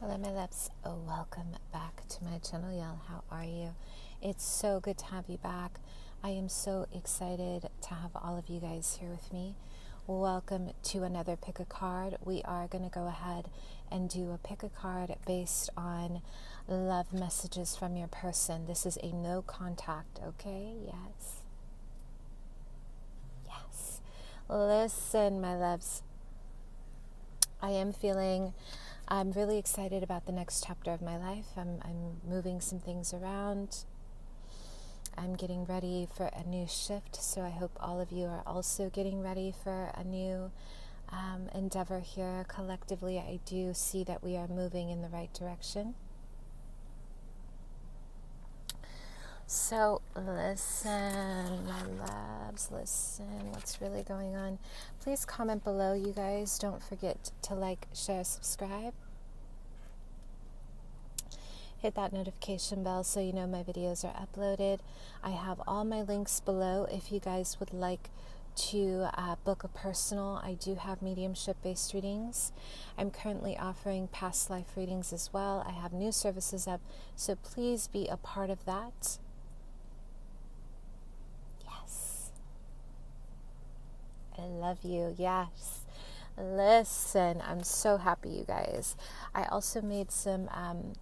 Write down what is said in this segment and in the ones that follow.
Hello, my loves. Oh, welcome back to my channel, y'all. How are you? It's so good to have you back. I am so excited to have all of you guys here with me. Welcome to another pick a card. We are going to go ahead and do a pick a card based on love messages from your person. This is a no contact, okay? Yes. Yes. Listen, my loves. I am feeling I'm really excited about the next chapter of my life. I'm, I'm moving some things around. I'm getting ready for a new shift, so I hope all of you are also getting ready for a new um, endeavor here. Collectively, I do see that we are moving in the right direction. So, listen, my loves, listen what's really going on. Please comment below, you guys. Don't forget to like, share, subscribe. Hit that notification bell so you know my videos are uploaded. I have all my links below if you guys would like to uh, book a personal. I do have mediumship based readings. I'm currently offering past life readings as well. I have new services up, so please be a part of that. I love you. Yes. Listen, I'm so happy, you guys. I also made some um,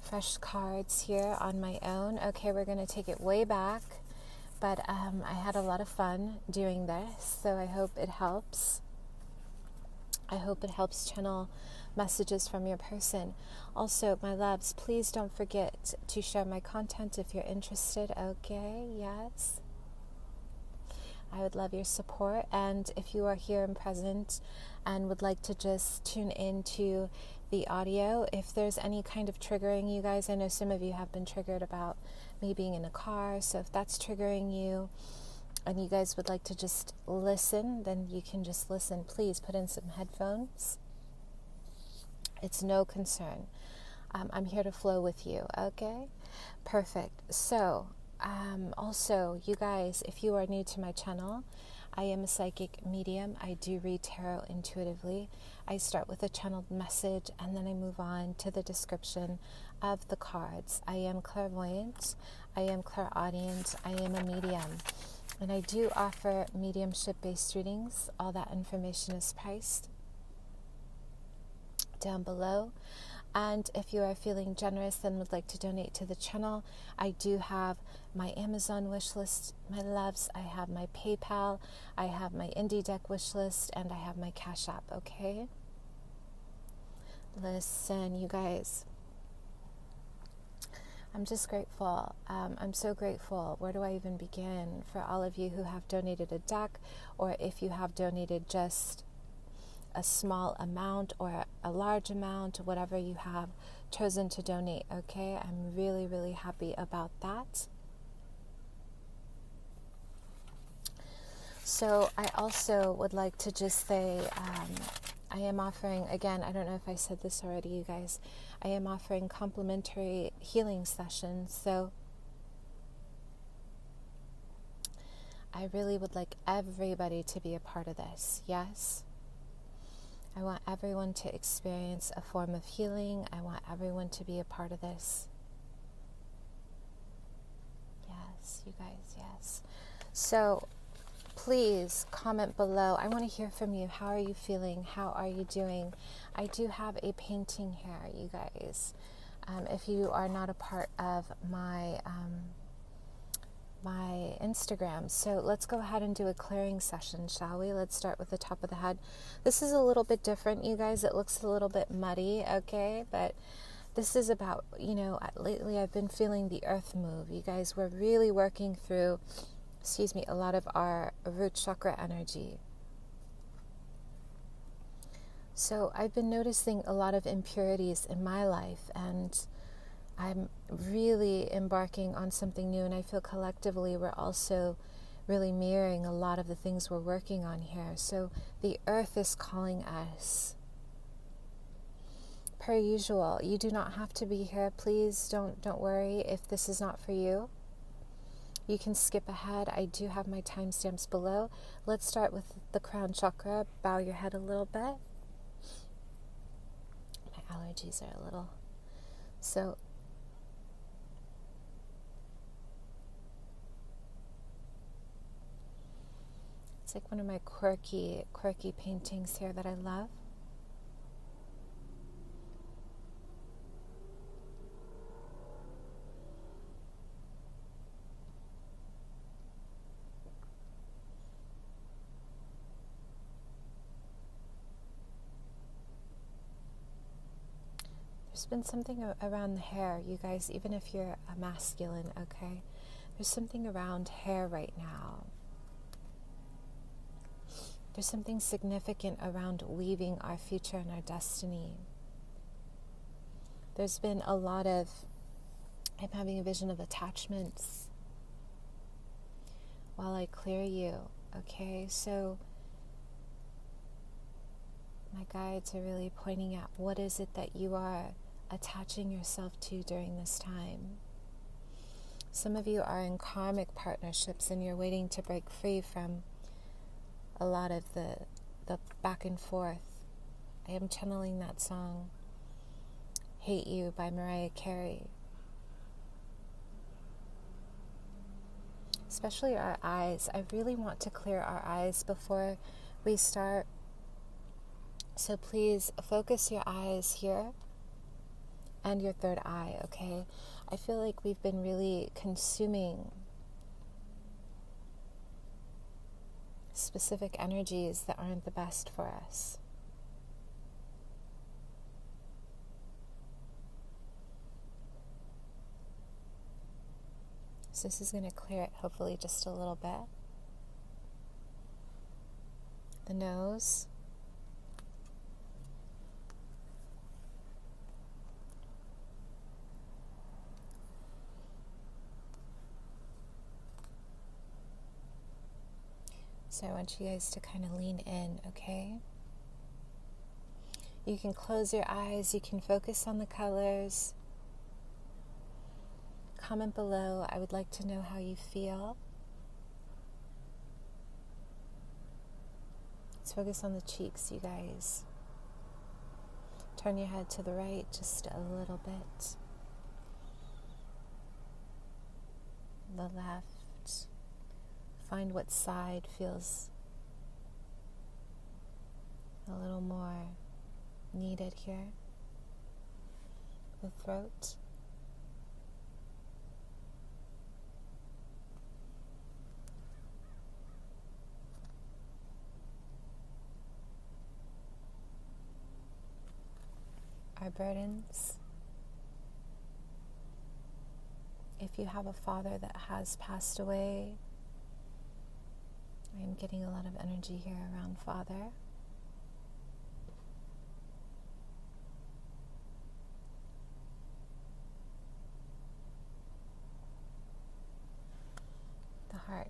fresh cards here on my own. Okay, we're going to take it way back, but um, I had a lot of fun doing this, so I hope it helps. I hope it helps channel messages from your person. Also, my loves, please don't forget to share my content if you're interested. Okay, yes. I would love your support. And if you are here and present and would like to just tune into the audio, if there's any kind of triggering, you guys, I know some of you have been triggered about me being in a car. So if that's triggering you, and you guys would like to just listen, then you can just listen. Please put in some headphones. It's no concern. Um, I'm here to flow with you, okay? Perfect. So, um, also, you guys, if you are new to my channel, I am a psychic medium. I do read tarot intuitively. I start with a channeled message and then I move on to the description of the cards. I am clairvoyant, I am clairaudient, I am a medium. And I do offer mediumship based readings. All that information is priced down below. And if you are feeling generous and would like to donate to the channel, I do have my Amazon wish list, my loves. I have my PayPal, I have my Indie Deck wish list, and I have my Cash App, okay? Listen, you guys. I'm just grateful. Um, I'm so grateful. Where do I even begin for all of you who have donated a deck, or if you have donated just a small amount or a large amount, whatever you have chosen to donate. Okay, I'm really, really happy about that. So, I also would like to just say um, I am offering, again, I don't know if I said this already, you guys, I am offering complimentary healing sessions. So, I really would like everybody to be a part of this. Yes? I want everyone to experience a form of healing. I want everyone to be a part of this. Yes, you guys, yes. So please comment below. I want to hear from you. How are you feeling? How are you doing? I do have a painting here, you guys. Um, if you are not a part of my um, my Instagram. So let's go ahead and do a clearing session, shall we? Let's start with the top of the head. This is a little bit different, you guys. It looks a little bit muddy, okay? But this is about, you know, lately I've been feeling the earth move. You guys, we're really working through, excuse me, a lot of our root chakra energy. So I've been noticing a lot of impurities in my life and I'm really embarking on something new, and I feel collectively we're also really mirroring a lot of the things we're working on here. So the earth is calling us. Per usual, you do not have to be here. Please don't don't worry if this is not for you. You can skip ahead. I do have my timestamps below. Let's start with the crown chakra. Bow your head a little bit. My allergies are a little so it's like one of my quirky quirky paintings here that I love. There's been something around the hair, you guys, even if you're a masculine, okay? There's something around hair right now. There's something significant around weaving our future and our destiny. There's been a lot of, I'm having a vision of attachments while I clear you, okay? So, my guides are really pointing out what is it that you are attaching yourself to during this time. Some of you are in karmic partnerships and you're waiting to break free from a lot of the the back and forth. I am channeling that song Hate You by Mariah Carey. Especially our eyes. I really want to clear our eyes before we start. So please focus your eyes here and your third eye, okay? I feel like we've been really consuming specific energies that aren't the best for us. So, this is going to clear it hopefully just a little bit. The nose. So I want you guys to kind of lean in, okay? You can close your eyes, you can focus on the colors. Comment below. I would like to know how you feel. Let's focus on the cheeks, you guys. Turn your head to the right just a little bit. The left find what side feels a little more needed here. The throat. Our burdens. If you have a father that has passed away, I am getting a lot of energy here around Father. The heart.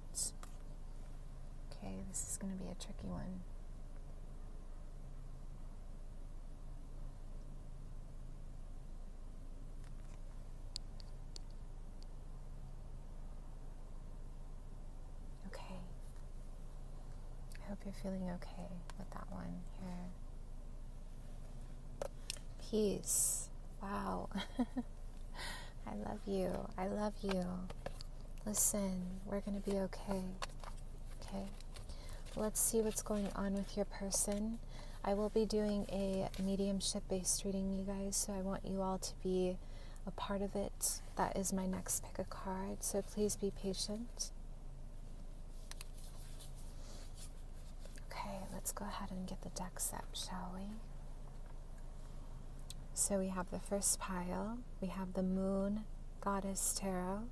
Okay, this is going to be a tricky one. You're feeling okay with that one here. Peace. Wow. I love you. I love you. Listen, we're going to be okay. Okay? Let's see what's going on with your person. I will be doing a mediumship based reading, you guys, so I want you all to be a part of it. That is my next pick a card, so please be patient. Let's go ahead and get the deck set, shall we? So we have the first pile, we have the Moon Goddess Tarot.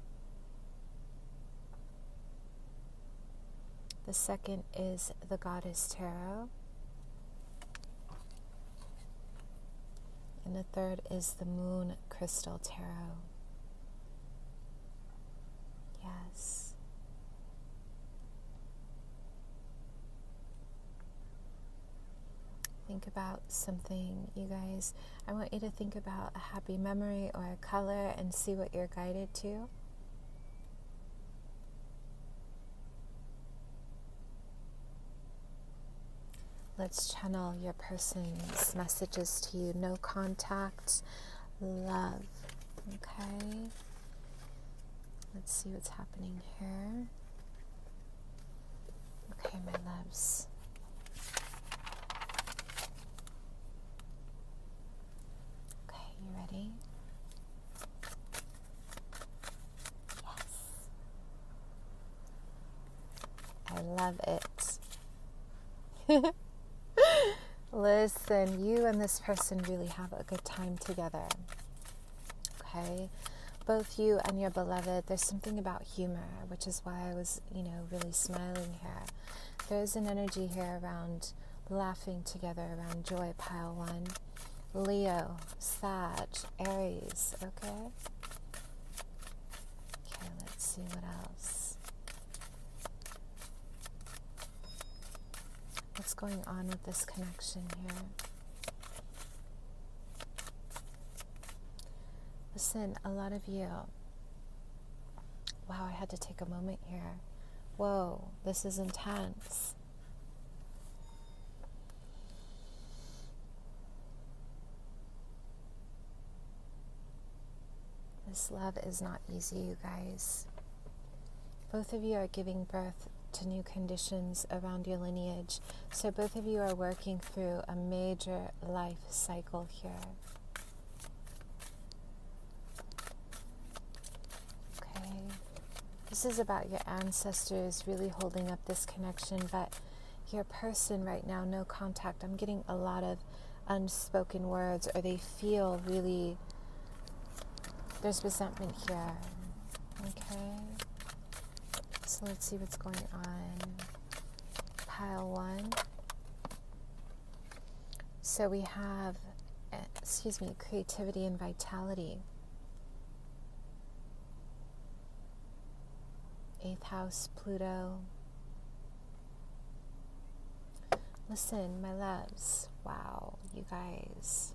The second is the Goddess Tarot. And the third is the Moon Crystal Tarot. Yes. Think about something, you guys. I want you to think about a happy memory or a color and see what you're guided to. Let's channel your person's messages to you. No contact, love. Okay. Let's see what's happening here. Okay, my loves. Okay, you ready? Yes. I love it. Listen, you and this person really have a good time together. Okay? Both you and your beloved, there's something about humor, which is why I was, you know, really smiling here. There's an energy here around laughing together, around joy, pile one. Leo, Sag, Aries, okay? Okay, let's see what else. What's going on with this connection here? Listen, a lot of you. Wow, I had to take a moment here. Whoa, this is intense. This love is not easy, you guys. Both of you are giving birth to new conditions around your lineage. So, both of you are working through a major life cycle here. Okay. This is about your ancestors really holding up this connection, but your person right now, no contact. I'm getting a lot of unspoken words, or they feel really. There's resentment here. Okay. So let's see what's going on. Pile one. So we have, eh, excuse me, creativity and vitality. Eighth house, Pluto. Listen, my loves. Wow, you guys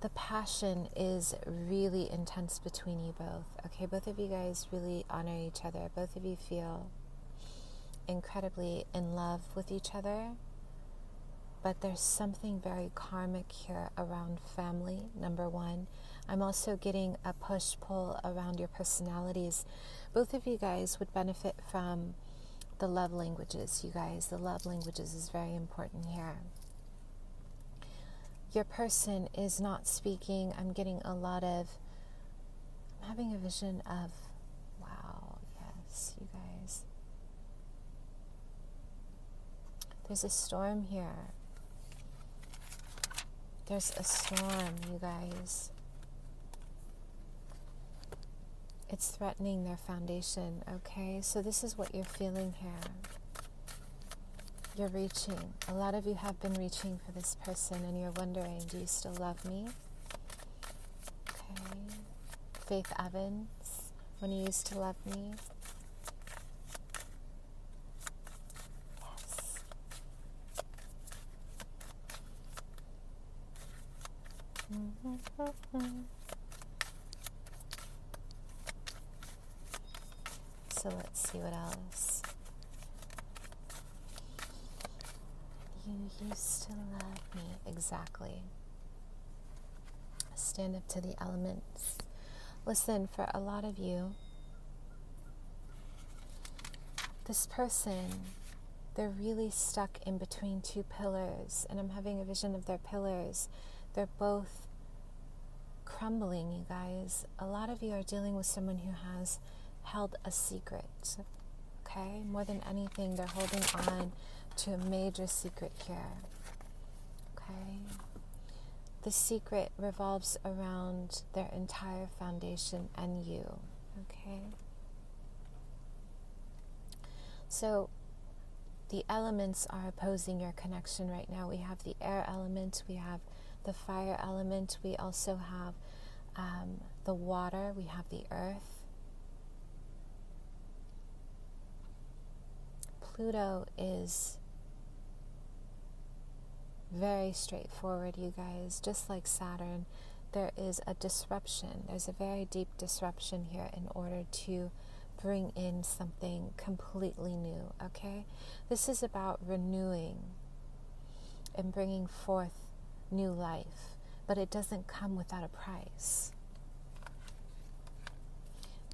the passion is really intense between you both. Okay, both of you guys really honor each other. Both of you feel incredibly in love with each other. But there's something very karmic here around family, number one. I'm also getting a push pull around your personalities. Both of you guys would benefit from the love languages, you guys. The love languages is very important here your person is not speaking. I'm getting a lot of, I'm having a vision of, wow, yes, you guys. There's a storm here. There's a storm, you guys. It's threatening their foundation, okay? So, this is what you're feeling here you're reaching. A lot of you have been reaching for this person and you're wondering, do you still love me? Okay. Faith Evans, when you used to love me. Yes. Mm-hmm. So let's see what else. You used to love me. Exactly. Stand up to the elements. Listen, for a lot of you, this person, they're really stuck in between two pillars, and I'm having a vision of their pillars. They're both crumbling, you guys. A lot of you are dealing with someone who has held a secret. Okay? More than anything, they're holding on to a major secret here. Okay? The secret revolves around their entire foundation and you. Okay? So, the elements are opposing your connection right now. We have the air element, we have the fire element, we also have um, the water, we have the earth. Pluto is very straightforward, you guys. Just like Saturn, there is a disruption. There's a very deep disruption here in order to bring in something completely new, okay? This is about renewing, and bringing forth new life, but it doesn't come without a price.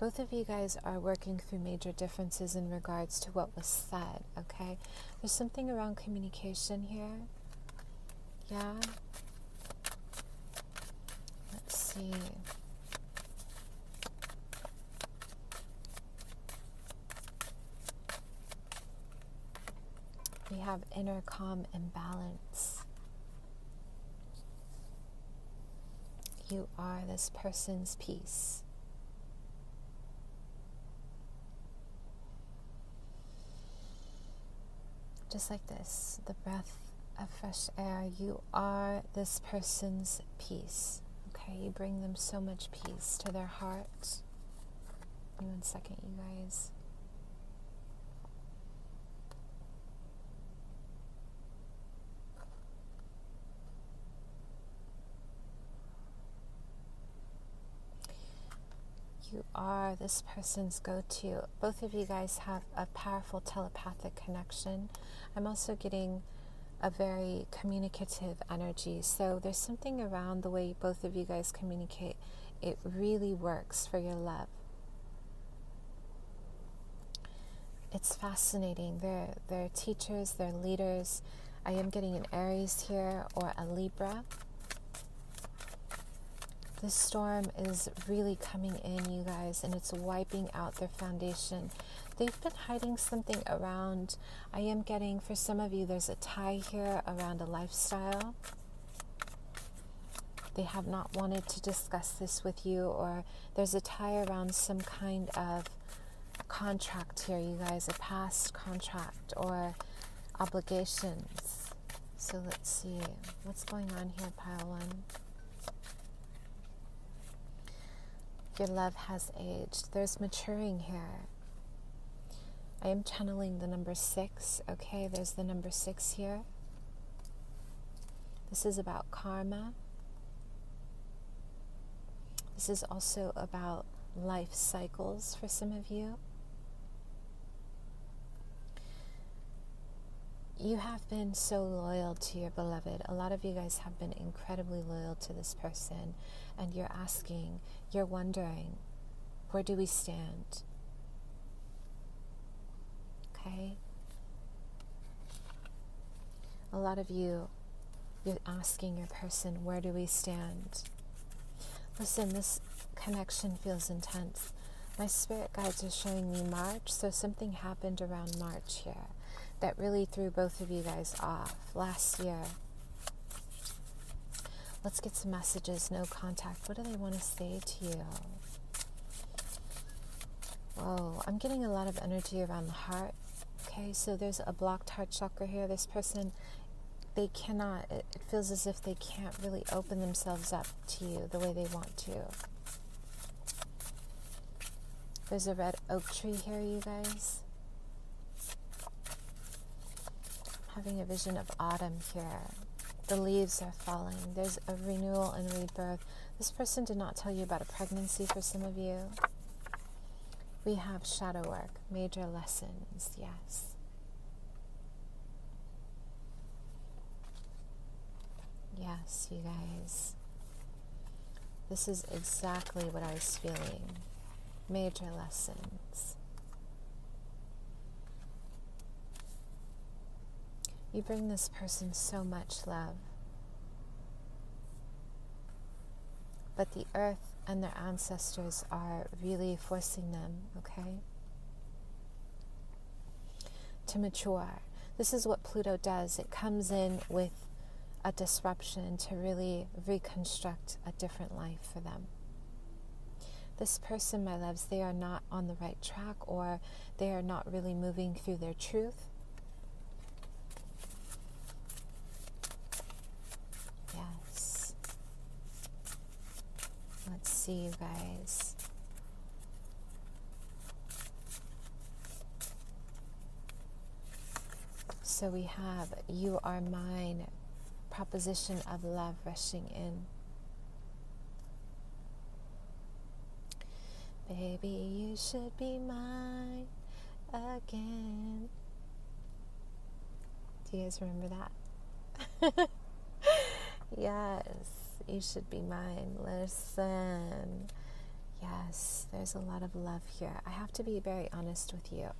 Both of you guys are working through major differences in regards to what was said, okay? There's something around communication here. Yeah? Let's see. We have inner calm and balance. You are this person's peace. Just like this, the breath of fresh air, you are this person's peace. Okay, you bring them so much peace to their heart. Me one second, you guys. you are this person's go to. Both of you guys have a powerful telepathic connection. I'm also getting a very communicative energy. So there's something around the way both of you guys communicate. It really works for your love. It's fascinating. They're, they're teachers, they're leaders. I am getting an Aries here or a Libra. This storm is really coming in, you guys, and it's wiping out their foundation. They've been hiding something around. I am getting, for some of you, there's a tie here around a lifestyle. They have not wanted to discuss this with you, or there's a tie around some kind of contract here, you guys, a past contract or obligations. So let's see what's going on here, pile one. Your love has aged. There's maturing here. I am channeling the number six. Okay, there's the number six here. This is about karma. This is also about life cycles for some of you. You have been so loyal to your beloved. A lot of you guys have been incredibly loyal to this person, and you're asking, you're wondering, where do we stand? Okay? A lot of you, you're asking your person, where do we stand? Listen, this connection feels intense. My spirit guides are showing me March, so something happened around March here that really threw both of you guys off last year. Let's get some messages, no contact. What do they want to say to you? Whoa, I'm getting a lot of energy around the heart. Okay, so there's a blocked heart chakra here. This person, they cannot, it, feels as if they can't really open themselves up to you the way they want to. There's a red oak tree here, you guys. I'm having a vision of autumn here. The leaves are falling. There's a renewal and rebirth. This person did not tell you about a pregnancy for some of you. We have shadow work, major lessons, yes. Yes, you guys. This is exactly what I was feeling. Major lessons. You bring this person so much love. But the earth and their ancestors are really forcing them, okay? To mature. This is what Pluto does. It comes in with a disruption to really reconstruct a different life for them. This person, my loves, they are not on the right track or they are not really moving through their truth see you guys. So we have You Are Mine, proposition of love rushing in. Baby, you should be mine again. Do you guys remember that? yes, you should be mine. Listen. Yes, there's a lot of love here. I have to be very honest with you.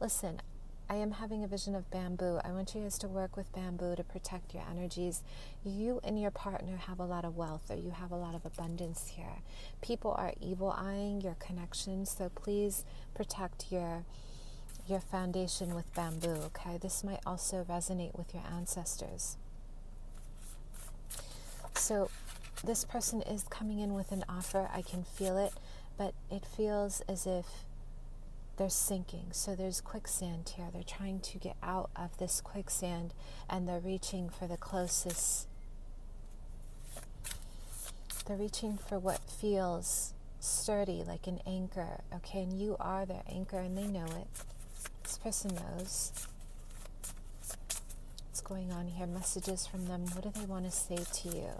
Listen, I am having a vision of bamboo. I want you guys to work with bamboo to protect your energies. You and your partner have a lot of wealth or you have a lot of abundance here. People are evil eyeing your connection, so please protect your your foundation with bamboo, okay? This might also resonate with your ancestors. So this person is coming in with an offer. I can feel it, but it feels as if they're sinking. So there's quicksand here. They're trying to get out of this quicksand and they're reaching for the closest. They're reaching for what feels sturdy, like an anchor. Okay, and you are their anchor and they know it. This person knows. What's going on here? Messages from them. What do they want to say to you?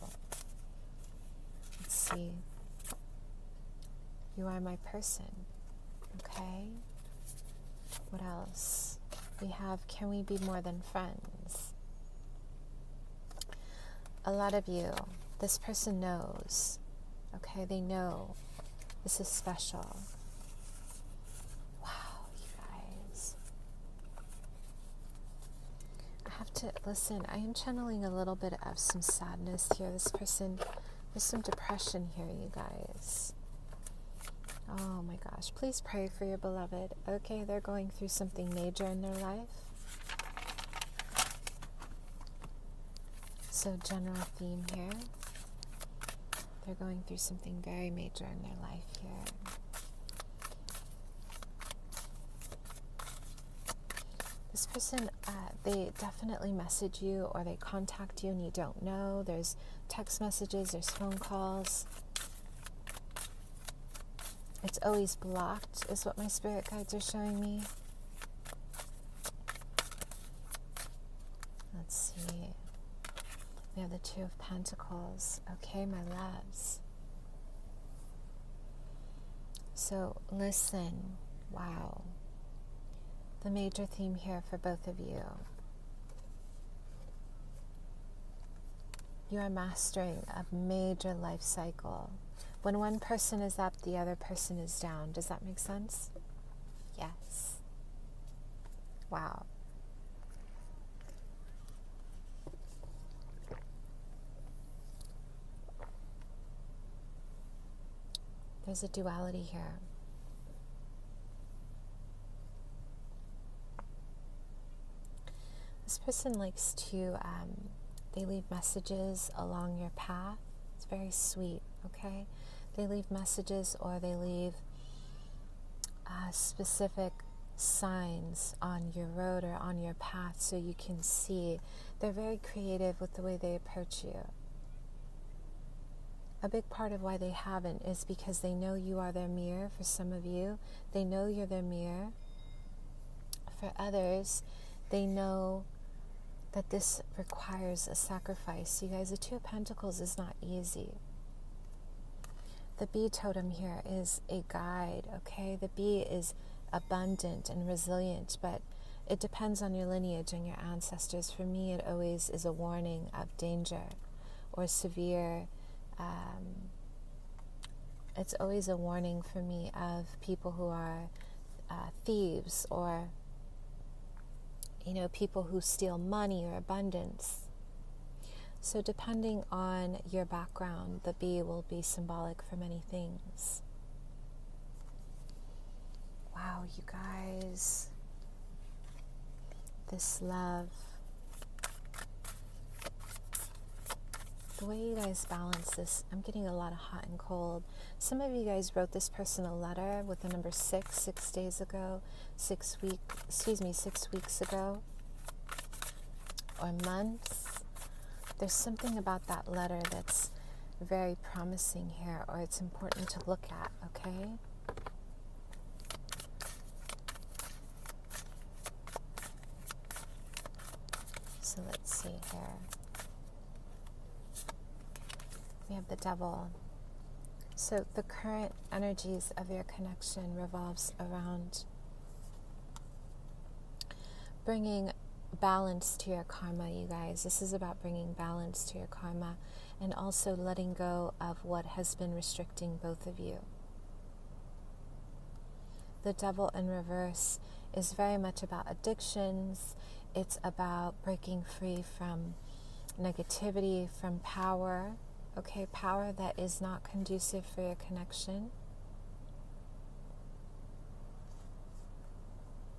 You are my person. Okay. What else? We have can we be more than friends? A lot of you, this person knows. Okay, they know this is special. Wow, you guys. I have to listen. I am channeling a little bit of some sadness here. This person, there's some depression here, you guys. Oh my gosh. Please pray for your beloved. Okay, they're going through something major in their life. So, general theme here. They're going through something very major in their life here. This person, uh, they definitely message you or they contact you and you don't know. There's text messages, there's phone calls. It's always blocked, is what my spirit guides are showing me. Let's see. We have the Two of Pentacles. Okay, my loves. So, listen. Wow. The major theme here for both of you. You are mastering a major life cycle. When one person is up, the other person is down. Does that make sense? Yes. Wow. There's a duality here. This person likes to, um, they leave messages along your path. It's very sweet, okay? They leave messages or they leave uh, specific signs on your road or on your path so you can see. They're very creative with the way they approach you. A big part of why they haven't is because they know you are their mirror for some of you. They know you're their mirror. For others, they know that this requires a sacrifice. You guys, the Two of Pentacles is not easy. The bee totem here is a guide, okay? The bee is abundant and resilient, but it depends on your lineage and your ancestors. For me, it always is a warning of danger or severe. Um, it's always a warning for me of people who are uh, thieves or, you know, people who steal money or abundance. So, depending on your background, the bee will be symbolic for many things. Wow, you guys, this love, the way you guys balance this, I'm getting a lot of hot and cold. Some of you guys wrote this person a letter with the number six, six days ago, six weeks, excuse me, six weeks ago, or months there's something about that letter that's very promising here, or it's important to look at, okay? So let's see here. We have the devil. So the current energies of your connection revolves around bringing balance to your karma, you guys. This is about bringing balance to your karma and also letting go of what has been restricting both of you. The devil in reverse is very much about addictions, it's about breaking free from negativity, from power, okay, power that is not conducive for your connection.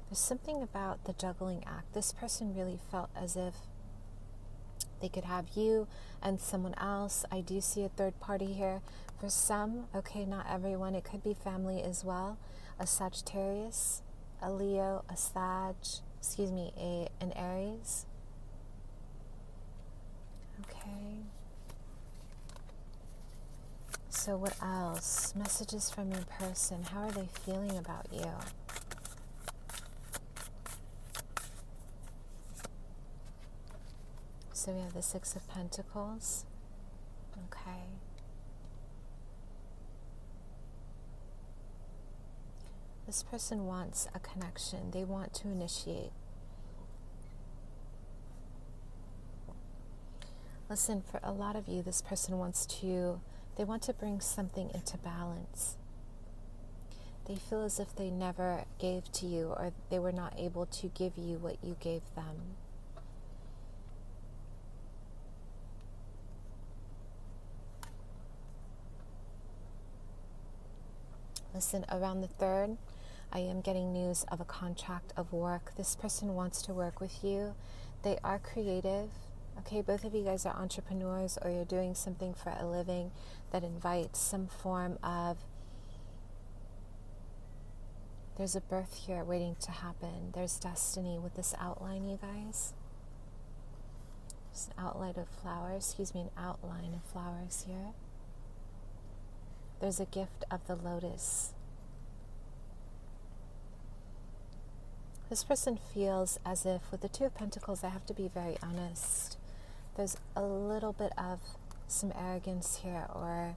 There's something about the juggling act. This person really felt as if they could have you and someone else. I do see a third party here. For some, okay, not everyone, it could be family as well. A Sagittarius, a Leo, a Sag, excuse me, a an Aries. Okay. So what else? Messages from your person. How are they feeling about you? So we have the Six of Pentacles. Okay. This person wants a connection, they want to initiate. Listen, for a lot of you, this person wants to, they want to bring something into balance. They feel as if they never gave to you or they were not able to give you what you gave them. Listen, around the third, I am getting news of a contract of work. This person wants to work with you. They are creative. Okay, both of you guys are entrepreneurs or you're doing something for a living that invites some form of. There's a birth here waiting to happen. There's destiny with this outline, you guys. There's an outline of flowers, excuse me, an outline of flowers here. There's a gift of the lotus. This person feels as if, with the Two of Pentacles, I have to be very honest. There's a little bit of some arrogance here or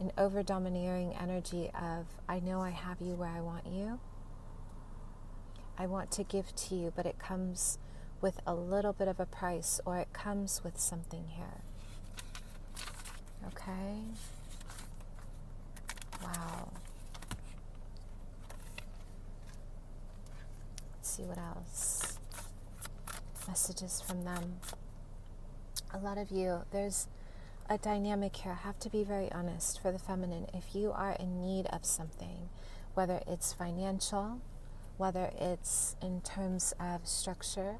an over domineering energy of, I know I have you where I want you. I want to give to you, but it comes with a little bit of a price or it comes with something here. Okay? Wow. Let's see what else. Messages from them. A lot of you, there's a dynamic here. I have to be very honest for the feminine. If you are in need of something, whether it's financial, whether it's in terms of structure,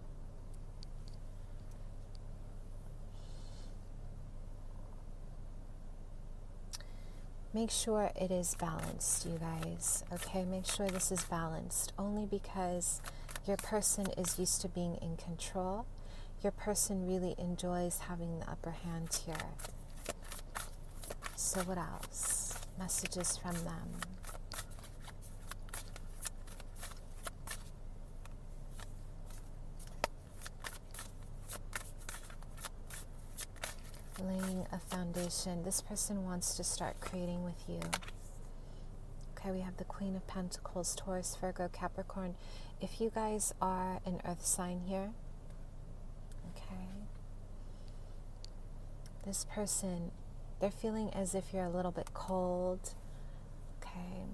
make sure it is balanced, you guys. Okay, make sure this is balanced only because your person is used to being in control. Your person really enjoys having the upper hand here. So, what else? Messages from them. laying a foundation. This person wants to start creating with you. Okay, we have the Queen of Pentacles, Taurus, Virgo, Capricorn. If you guys are an earth sign here, okay, this person, they're feeling as if you're a little bit cold, okay.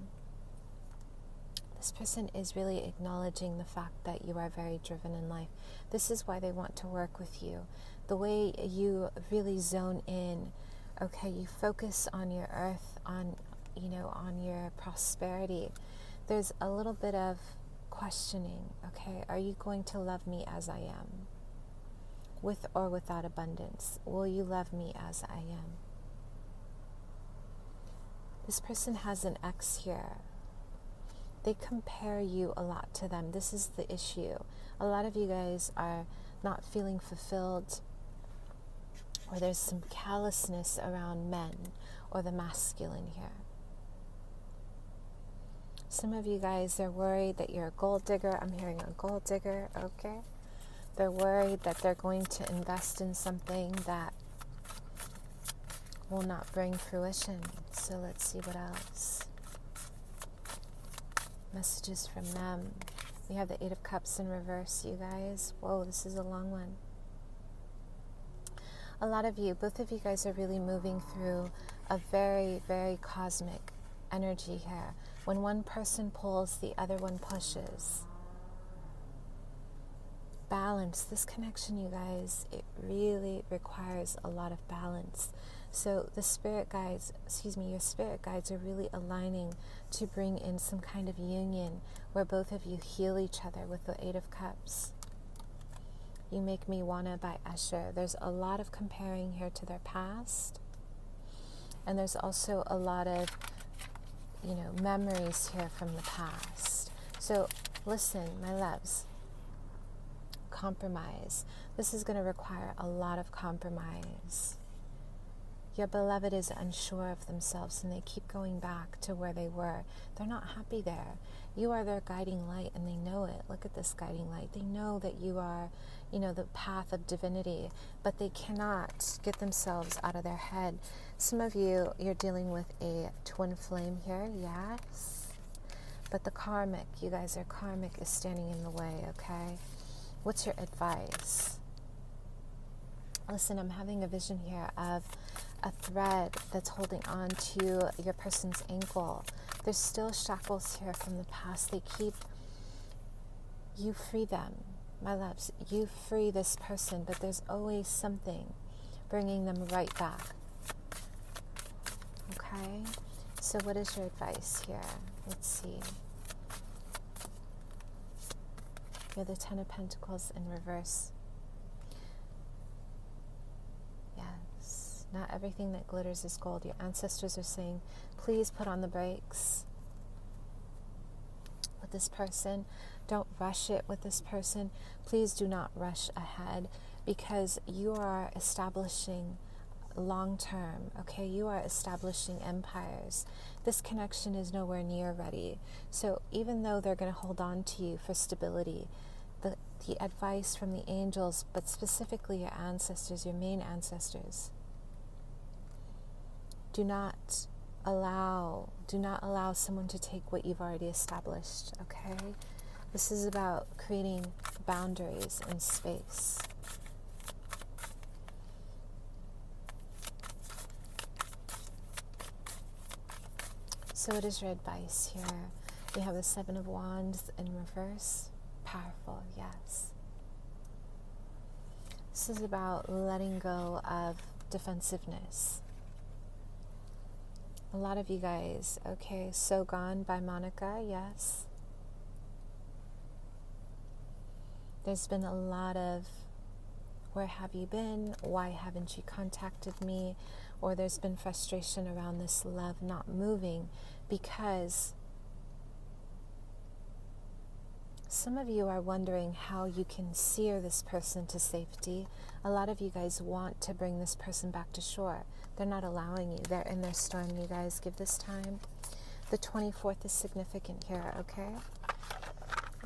This person is really acknowledging the fact that you are very driven in life. This is why they want to work with you. The way you really zone in okay you focus on your earth on you know on your prosperity. There's a little bit of questioning okay? Are you going to love me as i am? With or without abundance will you love me as i am this person has an ex here they compare you a lot to them this is the issue a lot of you guys are not feeling fulfilled or there's some callousness around men or the masculine here. Some of you guys are worried that you're a gold digger. I'm hearing a gold digger, okay? They're worried that they're going to invest in something that will not bring fruition. So let's see what else. Messages from them. We have the Eight of Cups in reverse, you guys. Whoa, this is a long one. A lot of you, both of you guys are really moving through a very, very cosmic energy here. When one person pulls, the other one pushes. Balance. This connection, you guys, it really requires a lot of balance. So the spirit guides, excuse me, your spirit guides are really aligning to bring in some kind of union where both of you heal each other with the Eight of Cups. You Make Me Wanna by Usher. There's a lot of comparing here to their past. And there's also a lot of, you know, memories here from the past. So listen, my loves, compromise. This is going to require a lot of compromise. Your beloved is unsure of themselves and they keep going back to where they were. They're not happy there. You are their guiding light and they know it. Look at this guiding light. They know that you are, you know, the path of divinity, but they cannot get themselves out of their head. Some of you, you're dealing with a twin flame here, yes. But the karmic, you guys are karmic, is standing in the way, okay? What's your advice? Listen, I'm having a vision here of a thread that's holding on to your person's ankle. There's still shackles here from the past. They keep, you free them, my loves. You free this person, but there's always something bringing them right back. Okay? So, what is your advice here? Let's see. You're the Ten of Pentacles in reverse. Not everything that glitters is gold. Your ancestors are saying, please put on the brakes with this person. Don't rush it with this person. Please do not rush ahead because you are establishing long term, okay? You are establishing empires. This connection is nowhere near ready. So even though they're going to hold on to you for stability, the, the advice from the angels, but specifically your ancestors, your main ancestors, do not allow do not allow someone to take what you've already established okay? This is about creating boundaries and space. So what is your advice here? We have the seven of wands in reverse. Powerful yes. This is about letting go of defensiveness a lot of you guys. Okay, So Gone by Monica, yes. There's been a lot of where have you been? Why haven't you contacted me? Or there's been frustration around this love not moving because some of you are wondering how you can sear this person to safety. A lot of you guys want to bring this person back to shore. They're not allowing you. They're in their storm, you guys. Give this time. The 24th is significant here, okay?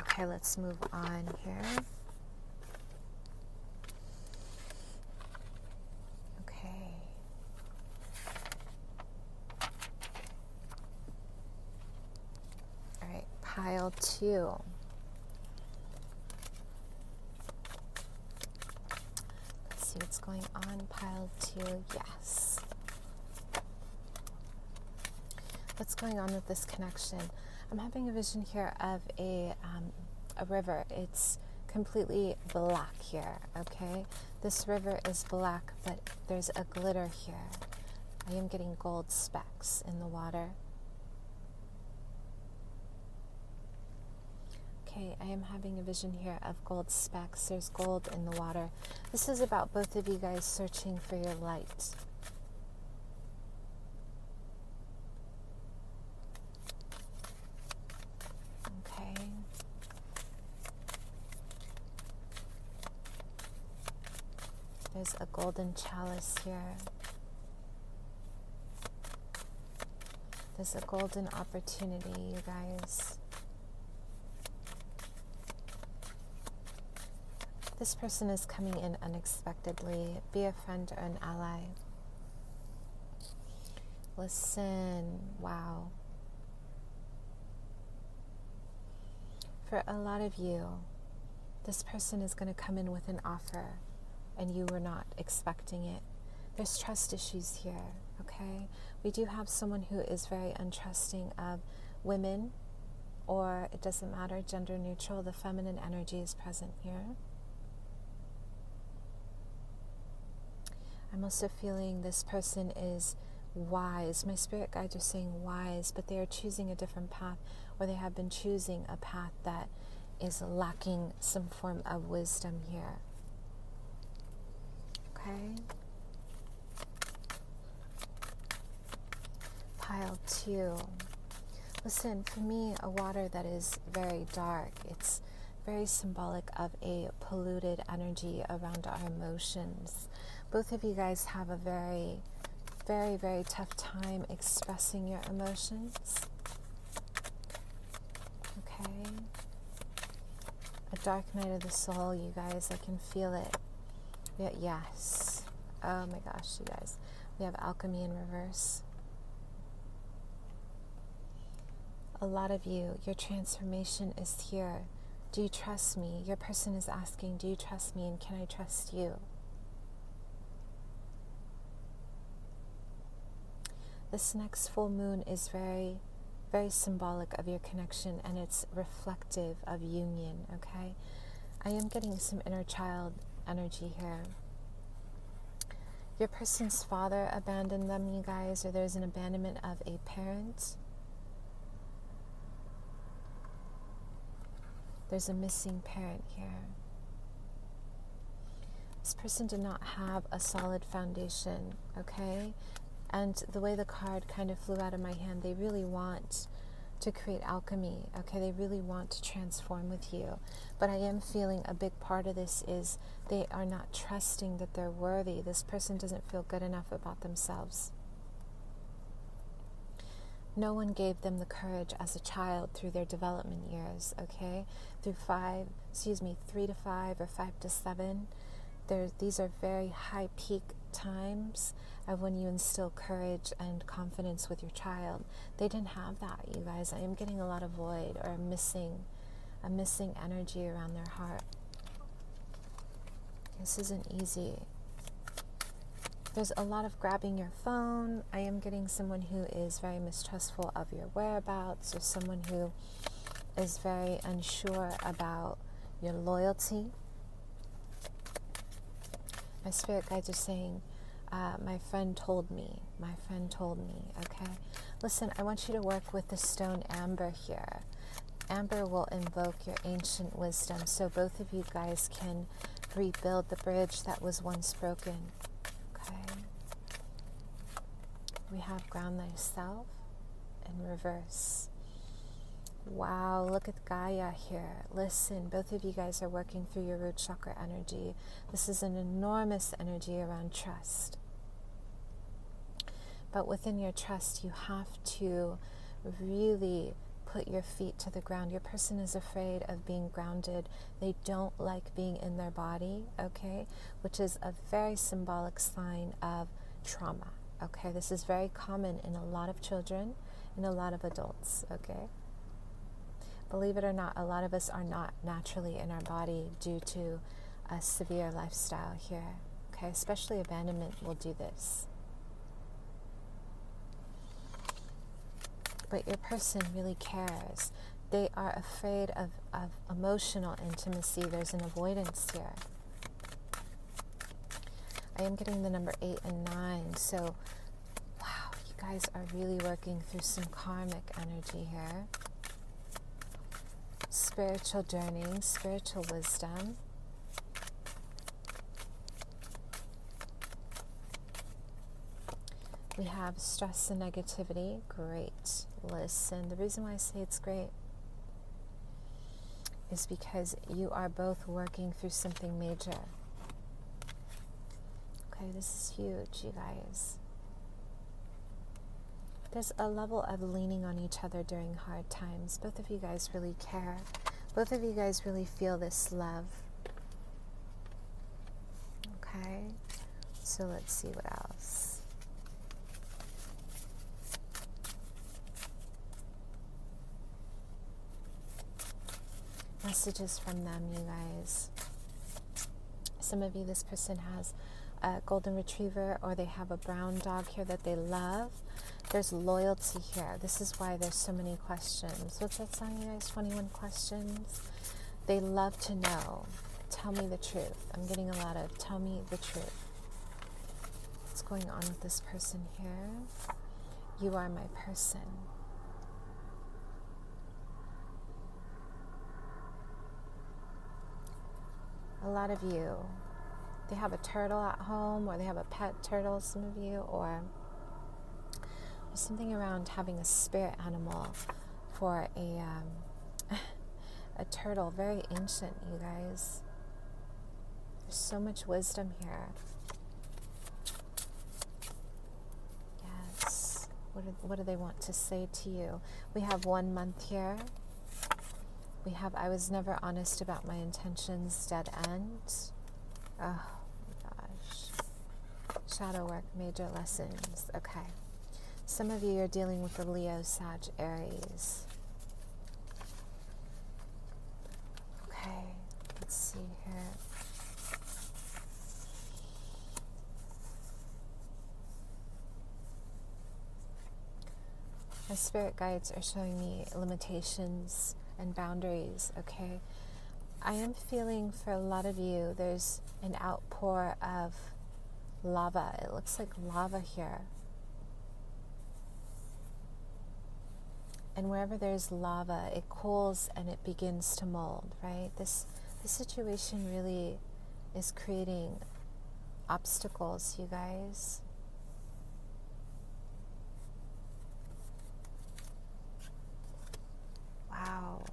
Okay, let's move on here. Okay. All right, pile two. Let's see what's going on. Pile two, yes. What's going on with this connection. I'm having a vision here of a, um, a river. It's completely black here, okay? This river is black, but there's a glitter here. I am getting gold specks in the water. Okay, I am having a vision here of gold specks. There's gold in the water. This is about both of you guys searching for your light. There's a golden chalice here. There's a golden opportunity, you guys. This person is coming in unexpectedly. Be a friend or an ally. Listen. Wow. For a lot of you, this person is going to come in with an offer and you were not expecting it. There's trust issues here, okay? We do have someone who is very untrusting of women, or it doesn't matter, gender neutral. The feminine energy is present here. I'm also feeling this person is wise. My spirit guides are saying wise, but they are choosing a different path, or they have been choosing a path that is lacking some form of wisdom here. Okay? Pile two. Listen, for me, a water that is very dark, it's very symbolic of a polluted energy around our emotions. Both of you guys have a very, very, very tough time expressing your emotions. Okay? A dark night of the soul, you guys. I can feel it. Yeah, yes. Oh my gosh, you guys. We have alchemy in reverse. A lot of you, your transformation is here. Do you trust me? Your person is asking, Do you trust me and can I trust you? This next full moon is very, very symbolic of your connection and it's reflective of union, okay? I am getting some inner child energy here. Your person's father abandoned them, you guys, or there's an abandonment of a parent. There's a missing parent here. This person did not have a solid foundation, okay? And the way the card kind of flew out of my hand, they really want to create alchemy. Okay, they really want to transform with you. But I am feeling a big part of this is they are not trusting that they're worthy. This person doesn't feel good enough about themselves. No one gave them the courage as a child through their development years, okay? Through five, excuse me, three to five or five to seven. There, these are very high peak times of when you instill courage and confidence with your child. They didn't have that, you guys. I am getting a lot of void or a missing, a missing energy around their heart. This isn't easy. There's a lot of grabbing your phone. I am getting someone who is very mistrustful of your whereabouts or someone who is very unsure about your loyalty. My spirit guides are saying, uh, my friend told me. My friend told me, okay? Listen, I want you to work with the stone amber here. Amber will invoke your ancient wisdom so both of you guys can rebuild the bridge that was once broken. Okay? We have ground thyself in reverse. Wow, look at Gaia here. Listen, both of you guys are working through your root chakra energy. This is an enormous energy around trust. But within your trust, you have to really put your feet to the ground. Your person is afraid of being grounded. They don't like being in their body, okay? Which is a very symbolic sign of trauma, okay? This is very common in a lot of children in a lot of adults, okay? Believe it or not, a lot of us are not naturally in our body due to a severe lifestyle here. Okay, especially abandonment will do this. But your person really cares. They are afraid of, of emotional intimacy. There's an avoidance here. I am getting the number eight and nine. So, wow, you guys are really working through some karmic energy here spiritual journey, spiritual wisdom. We have stress and negativity. Great. Listen, the reason why I say it's great is because you are both working through something major. Okay, this is huge, you guys. There's a level of leaning on each other during hard times. Both of you guys really care. Both of you guys really feel this love. Okay, so let's see what else. Messages from them, you guys. Some of you, this person has a golden retriever or they have a brown dog here that they love. There's loyalty here. This is why there's so many questions. What's that song, you guys? 21 questions. They love to know. Tell me the truth. I'm getting a lot of tell me the truth. What's going on with this person here? You are my person. A lot of you, they have a turtle at home, or they have a pet turtle, some of you, or something around having a spirit animal for a um, a turtle, very ancient, you guys. There's so much wisdom here. Yes. What do, what do they want to say to you? We have one month here. We have I was never honest about my intentions, dead end. Oh my gosh. Shadow work, major lessons. Okay. Some of you are dealing with the Leo, Sag, Aries. Okay, let's see here. My spirit guides are showing me limitations and boundaries, okay? I am feeling for a lot of you, there's an outpour of lava. It looks like lava here. And wherever there's lava, it cools and it begins to mold, right? This, this situation really is creating obstacles, you guys. Wow.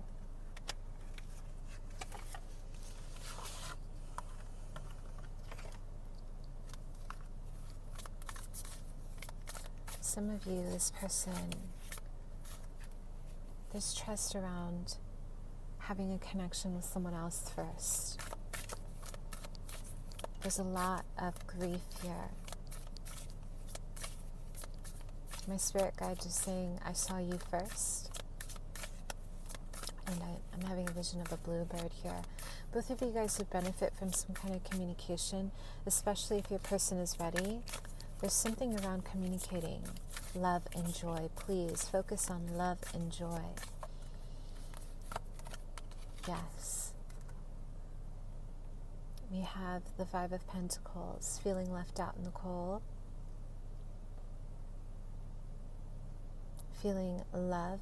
Some of you, this person, there's trust around having a connection with someone else first. There's a lot of grief here. My spirit guide is saying, I saw you first and I, am having a vision of a bluebird here. Both of you guys would benefit from some kind of communication, especially if your person is ready. There's something around communicating love and joy. Please focus on love and joy. Yes. We have the Five of Pentacles, feeling left out in the cold, feeling love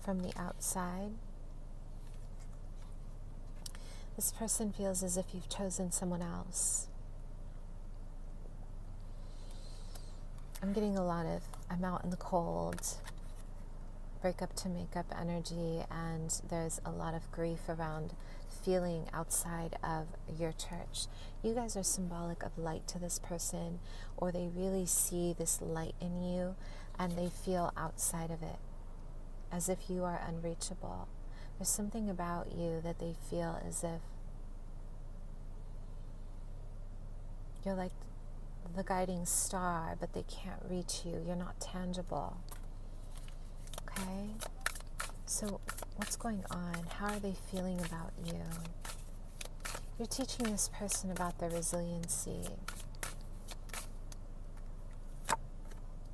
from the outside. This person feels as if you've chosen someone else. I'm getting a lot of, I'm out in the cold, break up to make up energy, and there's a lot of grief around feeling outside of your church. You guys are symbolic of light to this person, or they really see this light in you and they feel outside of it as if you are unreachable. There's something about you that they feel as if you're like the guiding star, but they can't reach you. You're not tangible. Okay? So, what's going on? How are they feeling about you? You're teaching this person about their resiliency.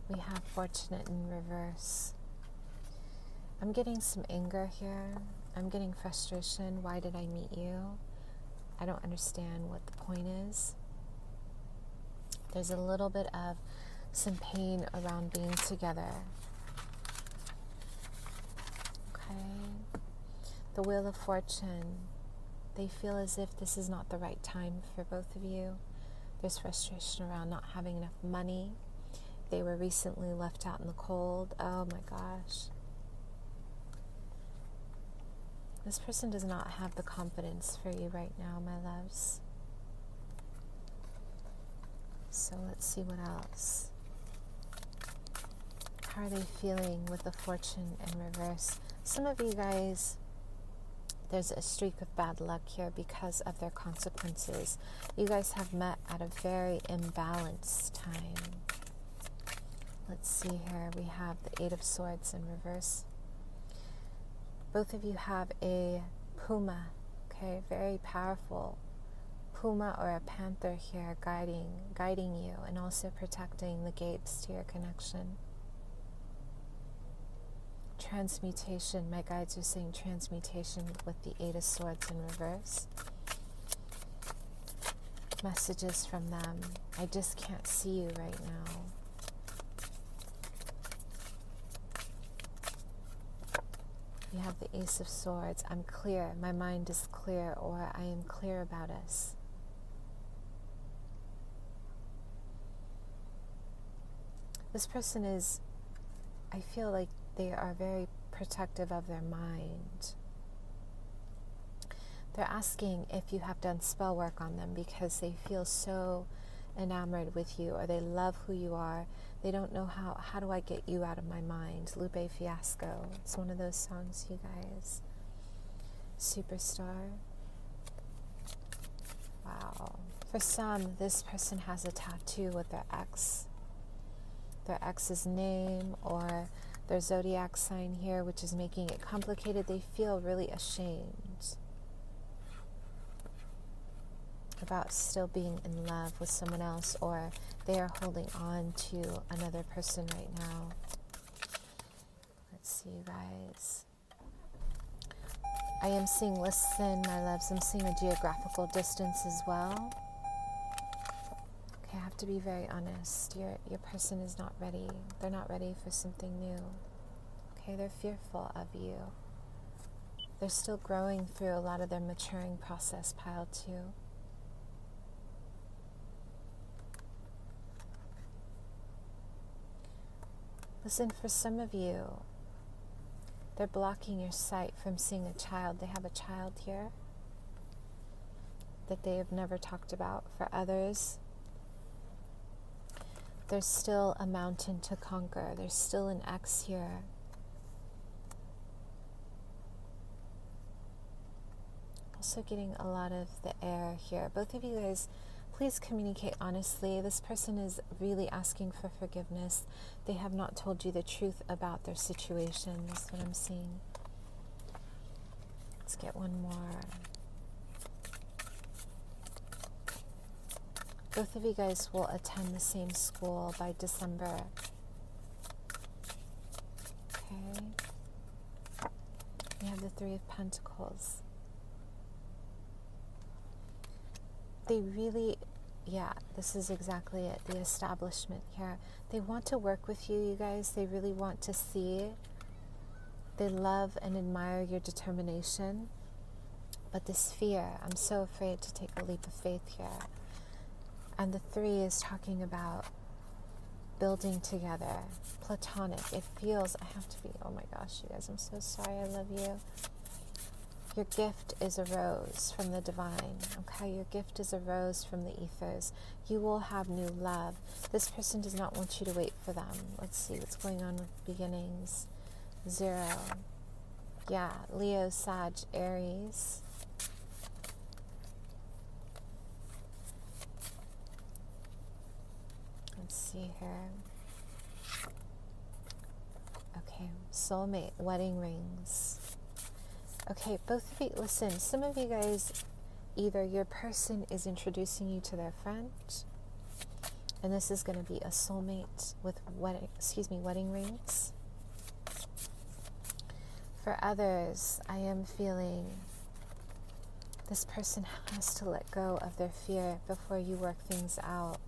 We have fortunate in reverse. I'm getting some anger here. I'm getting frustration. Why did I meet you? I don't understand what the point is. There's a little bit of some pain around being together. Okay. The Wheel of Fortune. They feel as if this is not the right time for both of you. There's frustration around not having enough money. They were recently left out in the cold. Oh my gosh. This person does not have the confidence for you right now, my loves. So let's see what else. How are they feeling with the fortune in reverse? Some of you guys, there's a streak of bad luck here because of their consequences. You guys have met at a very imbalanced time. Let's see here. We have the Eight of Swords in reverse both of you have a puma, okay, very powerful puma or a panther here guiding guiding you and also protecting the gates to your connection. Transmutation, my guides are saying transmutation with the Eight of Swords in reverse. Messages from them. I just can't see you right now. You have the Ace of Swords. I'm clear. My mind is clear, or I am clear about us. This person is, I feel like they are very protective of their mind. They're asking if you have done spell work on them because they feel so enamored with you or they love who you are. They don't know how, how do I get you out of my mind? Lupe Fiasco. It's one of those songs, you guys. Superstar. Wow. For some, this person has a tattoo with their ex. Their ex's name or their zodiac sign here, which is making it complicated. They feel really ashamed about still being in love with someone else or they are holding on to another person right now. Let's see, you guys. I am seeing, listen, my loves, I'm seeing a geographical distance as well. I have to be very honest. Your, your person is not ready. They're not ready for something new. Okay, they're fearful of you. They're still growing through a lot of their maturing process, pile two. Listen, for some of you, they're blocking your sight from seeing a child. They have a child here that they have never talked about. For others, there's still a mountain to conquer. There's still an X here. Also, getting a lot of the air here. Both of you guys please communicate honestly. This person is really asking for forgiveness. They have not told you the truth about their situation. That's what I'm seeing. Let's get one more. Both of you guys will attend the same school by December. Okay. We have the Three of Pentacles. they really, yeah, this is exactly it. The establishment here. They want to work with you, you guys. They really want to see. They love and admire your determination. But this fear, I'm so afraid to take a leap of faith here. And the three is talking about building together, platonic. It feels, I have to be, oh my gosh, you guys, I'm so sorry. I love you. Your gift is a rose from the divine. Okay, your gift is a rose from the ethers. You will have new love. This person does not want you to wait for them. Let's see what's going on with beginnings. Zero. Yeah, Leo, Sag, Aries. See here. Okay, soulmate, wedding rings. Okay, both of you, listen, some of you guys, either your person is introducing you to their friend, and this is going to be a soulmate with wedding, excuse me, wedding rings. For others, I am feeling this person has to let go of their fear before you work things out.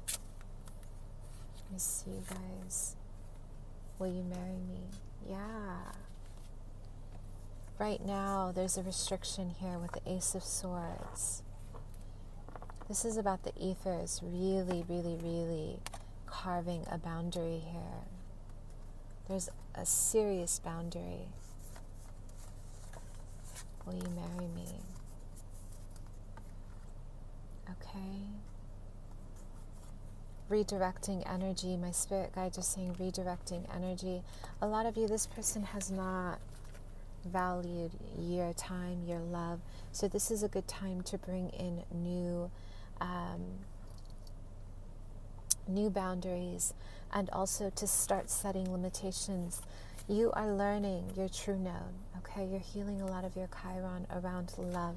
Me see, you guys. Will you marry me? Yeah. Right now, there's a restriction here with the Ace of Swords. This is about the ethers really, really, really carving a boundary here. There's a serious boundary. Will you marry me? Okay. Redirecting energy. My spirit guide just saying redirecting energy. A lot of you, this person has not valued your time, your love. So, this is a good time to bring in new. Um, new boundaries and also to start setting limitations You are learning your true node, okay? You're healing a lot of your Chiron around love.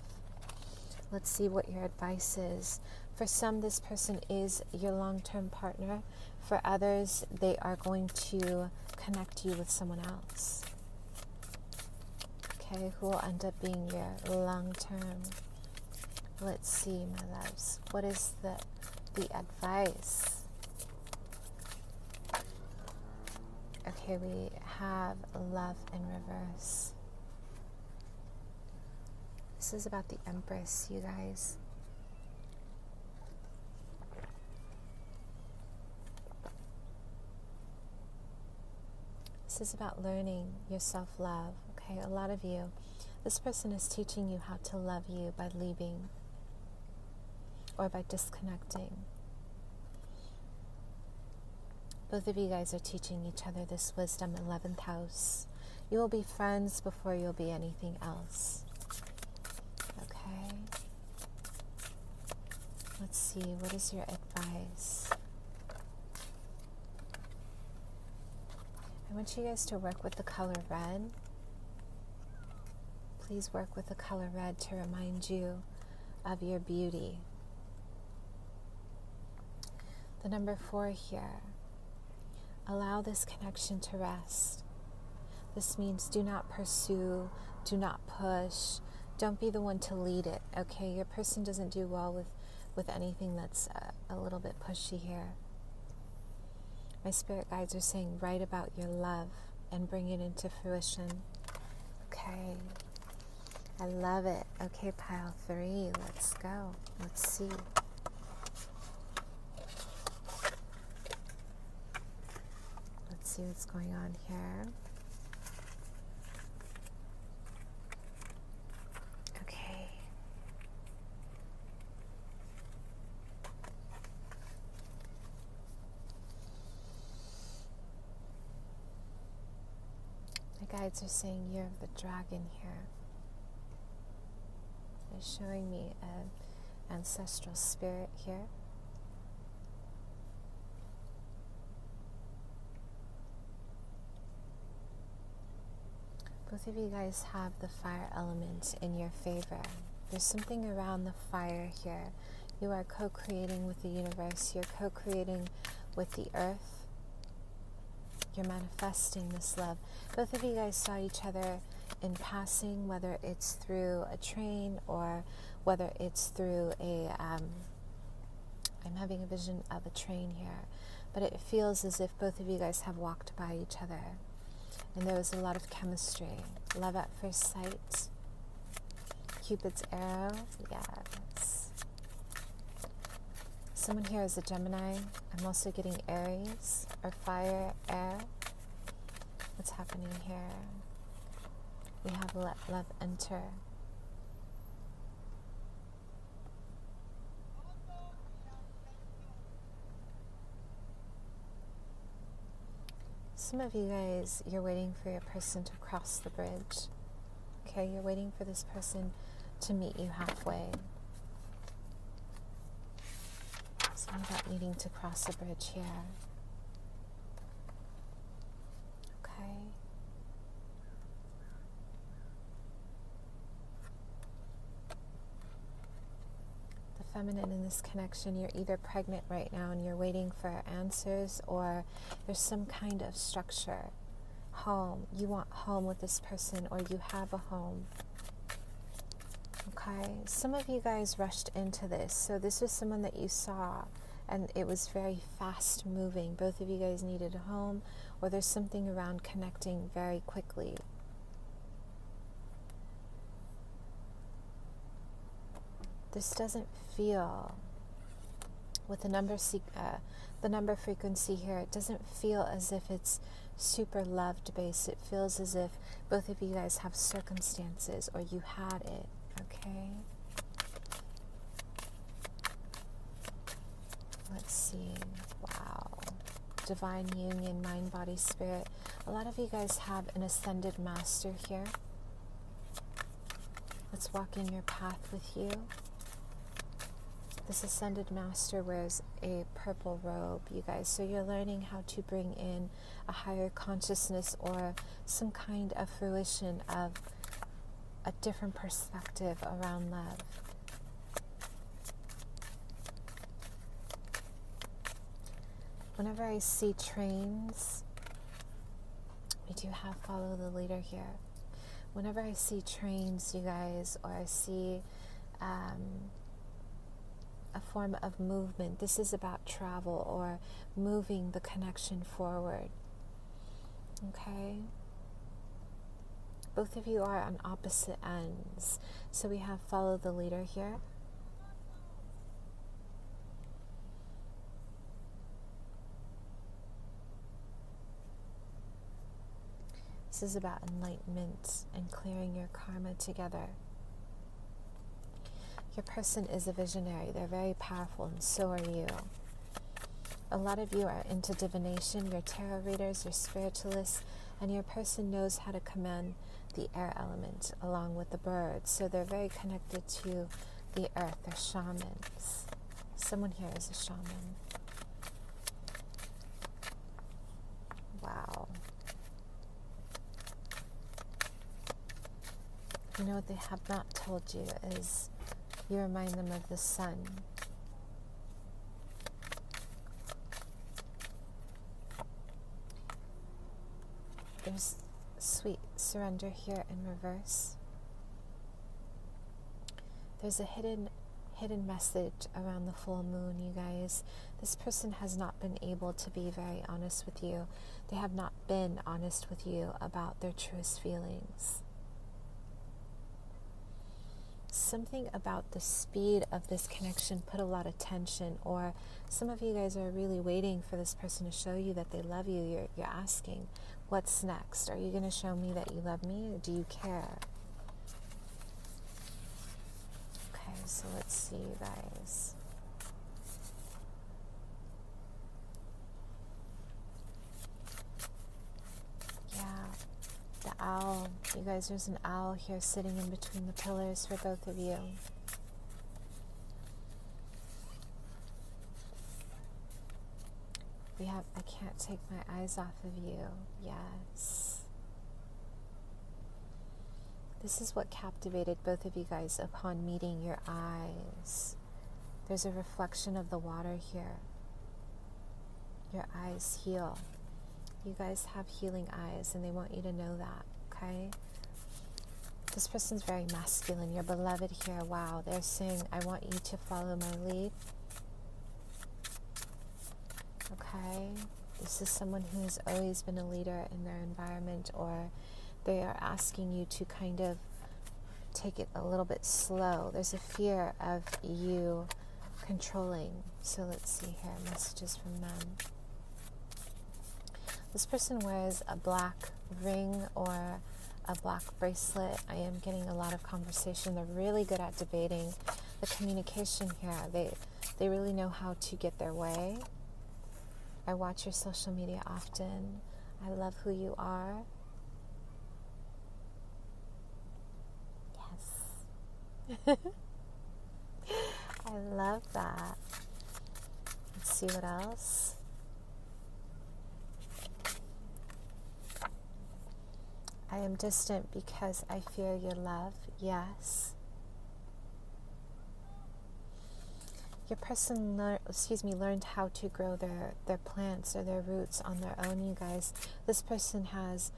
Let's see what your advice is. For some, this person is your long term partner. For others, they are going to connect you with someone else. Okay, who will end up being your long term? Let's see, my loves. What is the the advice? Okay, we have love in reverse. This is about the Empress, you guys. This is about learning your self love. Okay, a lot of you, this person is teaching you how to love you by leaving or by disconnecting. Both of you guys are teaching each other this wisdom, 11th house. You will be friends before you'll be anything else. Okay? Let's see, what is your advice? I want you guys to work with the color red. Please work with the color red to remind you of your beauty. The number four here. Allow this connection to rest. This means do not pursue, do not push, don't be the one to lead it, okay? Your person doesn't do well with, with anything that's a, a little bit pushy here. My spirit guides are saying, write about your love and bring it into fruition. Okay. I love it. Okay, pile three. Let's go. Let's see. Let's see what's going on here. Guides are saying year of the dragon here. They're showing me an ancestral spirit here. Both of you guys have the fire element in your favor. There's something around the fire here. You are co creating with the universe, you're co creating with the earth you're manifesting this love. Both of you guys saw each other in passing, whether it's through a train or whether it's through a. am um, having a vision of a train here, but it feels as if both of you guys have walked by each other. And there was a lot of chemistry. Love at first sight. Cupid's arrow. Yes. Someone here is a Gemini. I'm also getting Aries or fire, air. What's happening here? We have let love enter. Some of you guys, you're waiting for your person to cross the bridge. Okay, you're waiting for this person to meet you halfway. About needing to cross the bridge here. Okay. The feminine in this connection, you're either pregnant right now and you're waiting for answers, or there's some kind of structure. Home. You want home with this person, or you have a home. Okay, some of you guys rushed into this. So, this was someone that you saw and it was very fast moving. Both of you guys needed a home, or there's something around connecting very quickly. This doesn't feel with the number uh, the number frequency here. It doesn't feel as if it's super loved based. It feels as if both of you guys have circumstances or you had it. Okay. Let's see. Wow. Divine union, mind, body, spirit. A lot of you guys have an ascended master here Let's walk in your path with you. This ascended master wears a purple robe, you guys. So you're learning how to bring in a higher consciousness or some kind of fruition of a different perspective around love. Whenever I see trains, we do have follow the leader here. Whenever I see trains, you guys, or I see um, a form of movement. This is about travel or moving the connection forward. Okay? Both of you are on opposite ends. So we have follow the leader here. This is about enlightenment and clearing your karma together. Your person is a visionary, they're very powerful, and so are you. A lot of you are into divination, you're tarot readers, you're spiritualists, and your person knows how to command the air element along with the birds. So they're very connected to the earth, they're shamans. Someone here is a shaman. Wow. You know what they have not told you is you remind them of the sun. There's sweet surrender here in reverse. There's a hidden hidden message around the full moon, you guys. This person has not been able to be very honest with you. They have not been honest with you about their truest feelings something about the speed of this connection put a lot of tension or some of you guys are really waiting for this person to show you that they love you. You're, you're asking what's next? Are you going to show me that you love me do you care? Okay so let's see you guys owl. You guys, there's an owl here sitting in between the pillars for both of you. We have, I can't take my eyes off of you. Yes. This is what captivated both of you guys upon meeting your eyes. There's a reflection of the water here. Your eyes heal. You guys have healing eyes, and they want you to know that, okay? This person's very masculine. Your beloved here, wow, they're saying, I want you to follow my lead. Okay? This is someone who's always been a leader in their environment, or they are asking you to kind of take it a little bit slow. There's a fear of you controlling. So let's see here messages from them. This person wears a black ring or a black bracelet. I am getting a lot of conversation. They're really good at debating the communication here. They they really know how to get their way. I watch your social media often. I love who you are. Yes. I love that. Let's see what else. I am distant because I fear your love. Yes. Your person, excuse me, learned how to grow their their plants or their roots on their own. You guys, this person has,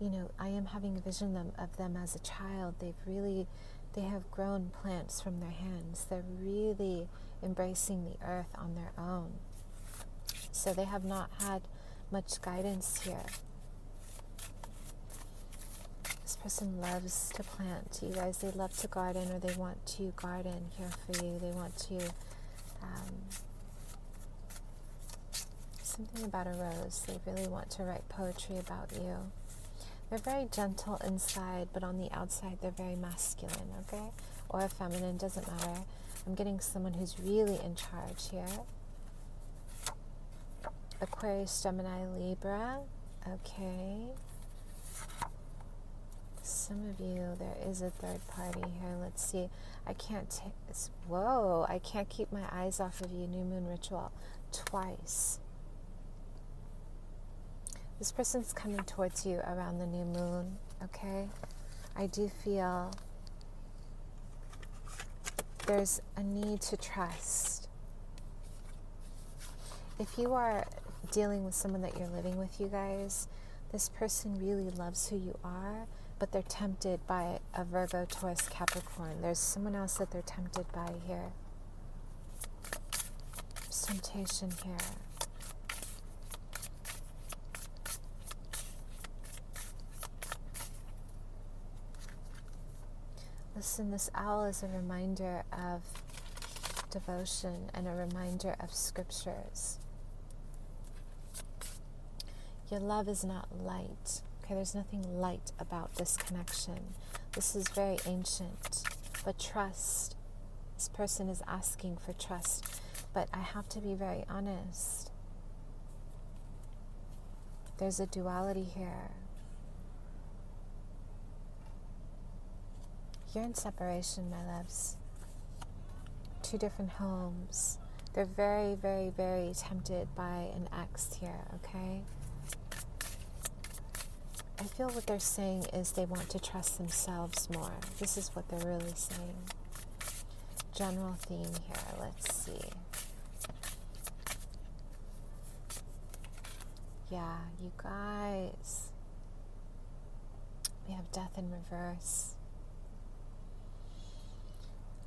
you know, I am having a vision them, of them as a child. They've really, they have grown plants from their hands. They're really embracing the earth on their own. So they have not had much guidance here. This person loves to plant. You guys, they love to garden or they want to garden here for you. They want to. Um, something about a rose. They really want to write poetry about you. They're very gentle inside, but on the outside, they're very masculine, okay? Or feminine, doesn't matter. I'm getting someone who's really in charge here. Aquarius, Gemini, Libra. Okay. Some of you, there is a third party here. Let's see. I can't take this. Whoa, I can't keep my eyes off of you. New moon ritual. Twice. This person's coming towards you around the new moon, okay? I do feel there's a need to trust. If you are dealing with someone that you're living with, you guys, this person really loves who you are, but they're tempted by a Virgo, Taurus, Capricorn. There's someone else that they're tempted by here. Temptation here. Listen, this owl is a reminder of devotion and a reminder of scriptures. Your love is not light. Okay, there's nothing light about this connection. This is very ancient. But trust. This person is asking for trust. But I have to be very honest. There's a duality here. You're in separation, my loves. Two different homes. They're very, very, very tempted by an ex here, okay? I feel what they're saying is they want to trust themselves more. This is what they're really saying. General theme here, let's see. Yeah, you guys. We have death in reverse.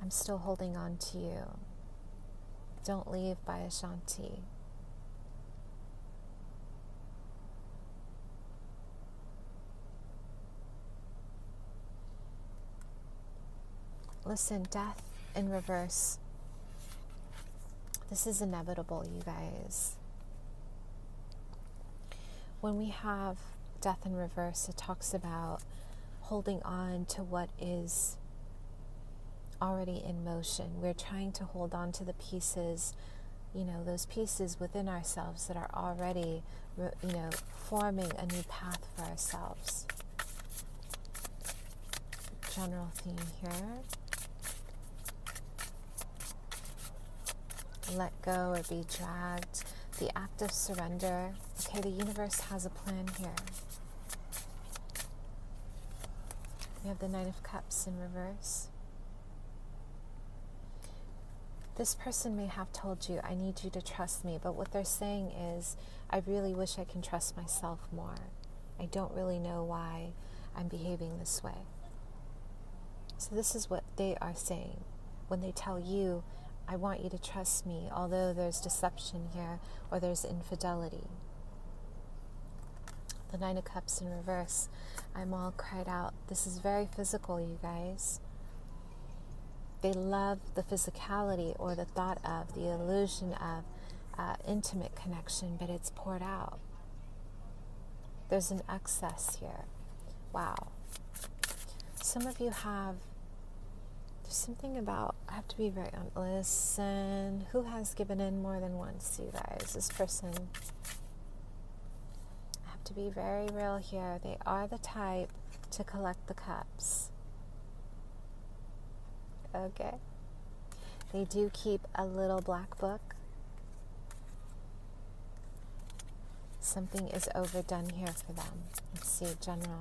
I'm still holding on to you. Don't leave by Ashanti. Listen, death in reverse. This is inevitable, you guys. When we have death in reverse, it talks about holding on to what is already in motion. We're trying to hold on to the pieces, you know, those pieces within ourselves that are already, you know, forming a new path for ourselves. General theme here. Let go or be dragged. The act of surrender. Okay, the universe has a plan here. We have the Knight of Cups in reverse. This person may have told you, I need you to trust me, but what they're saying is, I really wish I can trust myself more. I don't really know why I'm behaving this way. So, this is what they are saying when they tell you, I want you to trust me, although there's deception here or there's infidelity. The Nine of Cups in reverse. I'm all cried out. This is very physical, you guys. They love the physicality or the thought of, the illusion of uh, intimate connection, but it's poured out. There's an excess here. Wow. Some of you have, there's something about, I have to be very honest. Listen, who has given in more than once, you guys? This person. I have to be very real here. They are the type to collect the cups. Okay. They do keep a little black book. Something is overdone here for them. Let's see, general.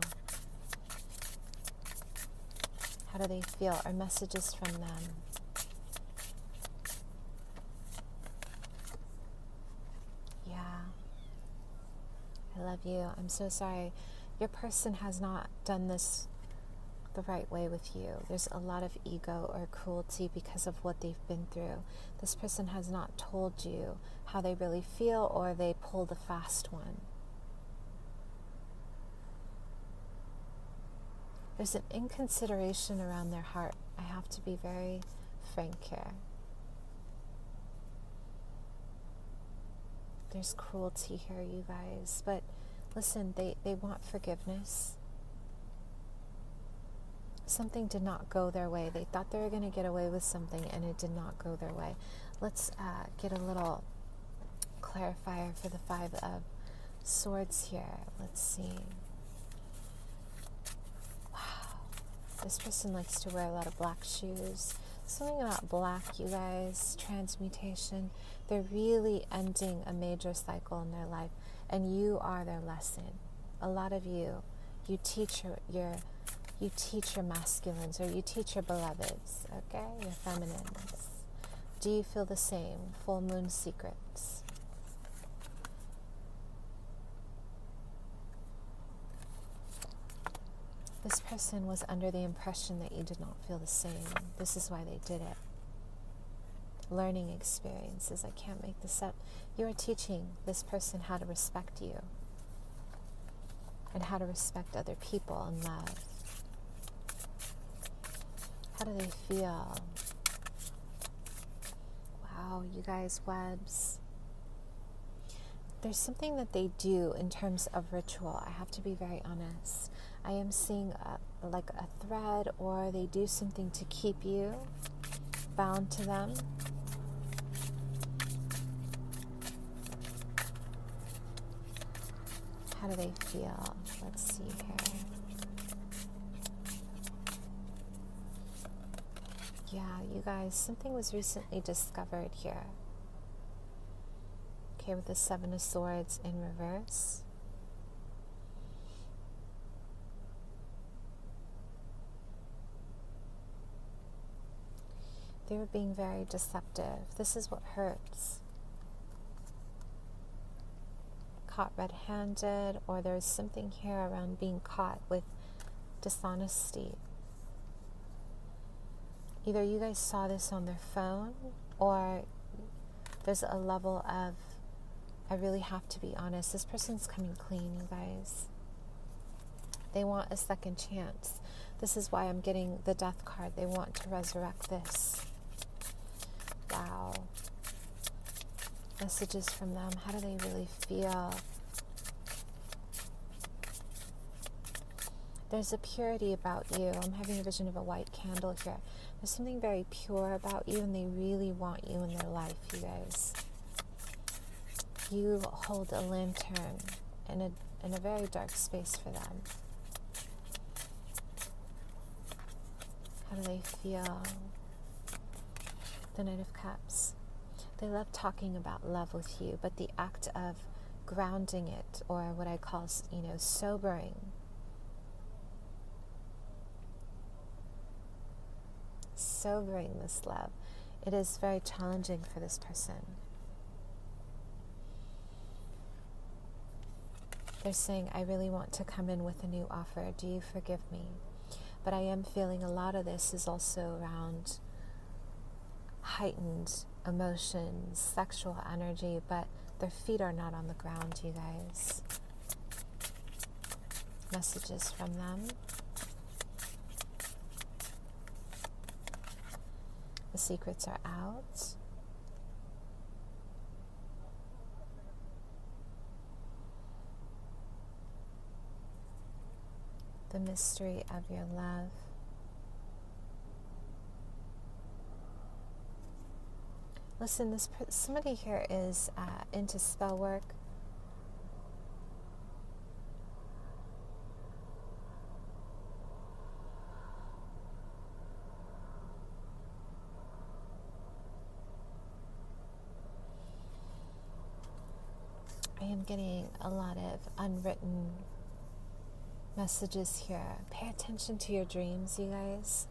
How do they feel? Are messages from them? Yeah. I love you. I'm so sorry. Your person has not done this the right way with you. There's a lot of ego or cruelty because of what they've been through. This person has not told you how they really feel or they pull the fast one. There's an inconsideration around their heart. I have to be very frank here. There's cruelty here, you guys. But listen, they, they want forgiveness something did not go their way. They thought they were going to get away with something and it did not go their way. Let's uh, get a little clarifier for the Five of Swords here. Let's see. Wow. This person likes to wear a lot of black shoes. Something about black, you guys, transmutation. They're really ending a major cycle in their life, and you are their lesson. A lot of you, you teach your, your you teach your masculines or you teach your beloveds, okay? Your feminines. Do you feel the same? Full moon secrets. This person was under the impression that you did not feel the same. This is why they did it. Learning experiences. I can't make this up. You are teaching this person how to respect you and how to respect other people and love. How do they feel? Wow, you guys, webs. There's something that they do in terms of ritual. I have to be very honest. I am seeing a, like a thread, or they do something to keep you bound to them. How do they feel? Let's see here. Yeah, you guys, something was recently discovered here. Okay, with the Seven of Swords in reverse. They were being very deceptive. This is what hurts. Caught red handed, or there's something here around being caught with dishonesty. Either you guys saw this on their phone, or there's a level of, I really have to be honest. This person's coming clean, you guys. They want a second chance. This is why I'm getting the death card. They want to resurrect this. Wow. Messages from them. How do they really feel? There's a purity about you. I'm having a vision of a white candle here. There's something very pure about you, and they really want you in their life, you guys. You hold a lantern in a, in a very dark space for them. How do they feel? The Knight of Cups. They love talking about love with you, but the act of grounding it, or what I call, you know, sobering, sobering this love. It is very challenging for this person. They're saying, I really want to come in with a new offer. Do you forgive me? But I am feeling a lot of this is also around heightened emotions, sexual energy, but their feet are not on the ground, you guys. Messages from them. The secrets are out. The mystery of your love. Listen, this somebody here is uh, into spell work. I am getting a lot of unwritten messages here. Pay attention to your dreams, you guys.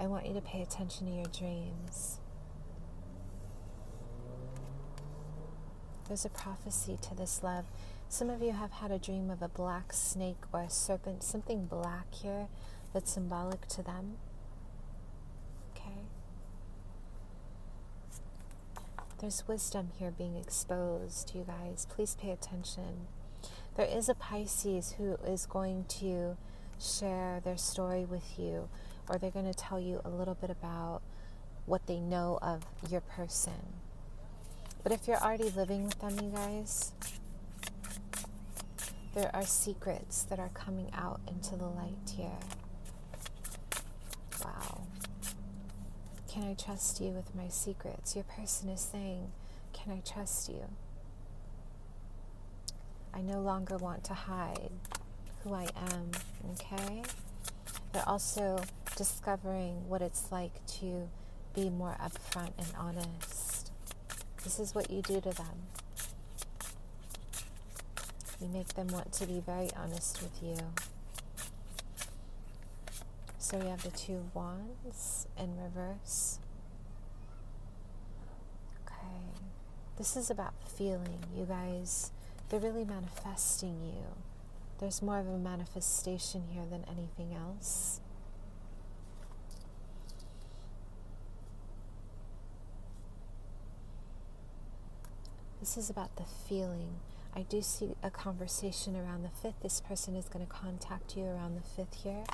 I want you to pay attention to your dreams. There's a prophecy to this love. Some of you have had a dream of a black snake or a serpent, something black here that's symbolic to them. Okay? There's wisdom here being exposed, you guys. Please pay attention. There is a Pisces who is going to share their story with you, or they're going to tell you a little bit about what they know of your person. But if you're already living with them, you guys, there are secrets that are coming out into the light here. Wow. Can I trust you with my secrets? Your person is saying, Can I trust you? I no longer want to hide who I am, okay? They're also discovering what it's like to be more upfront and honest. This is what you do to them. You make them want to be very honest with you. So we have the two wands in reverse. Okay. This is about feeling, you guys. They're really manifesting you. There's more of a manifestation here than anything else. This is about the feeling. I do see a conversation around the fifth. This person is going to contact you around the fifth here.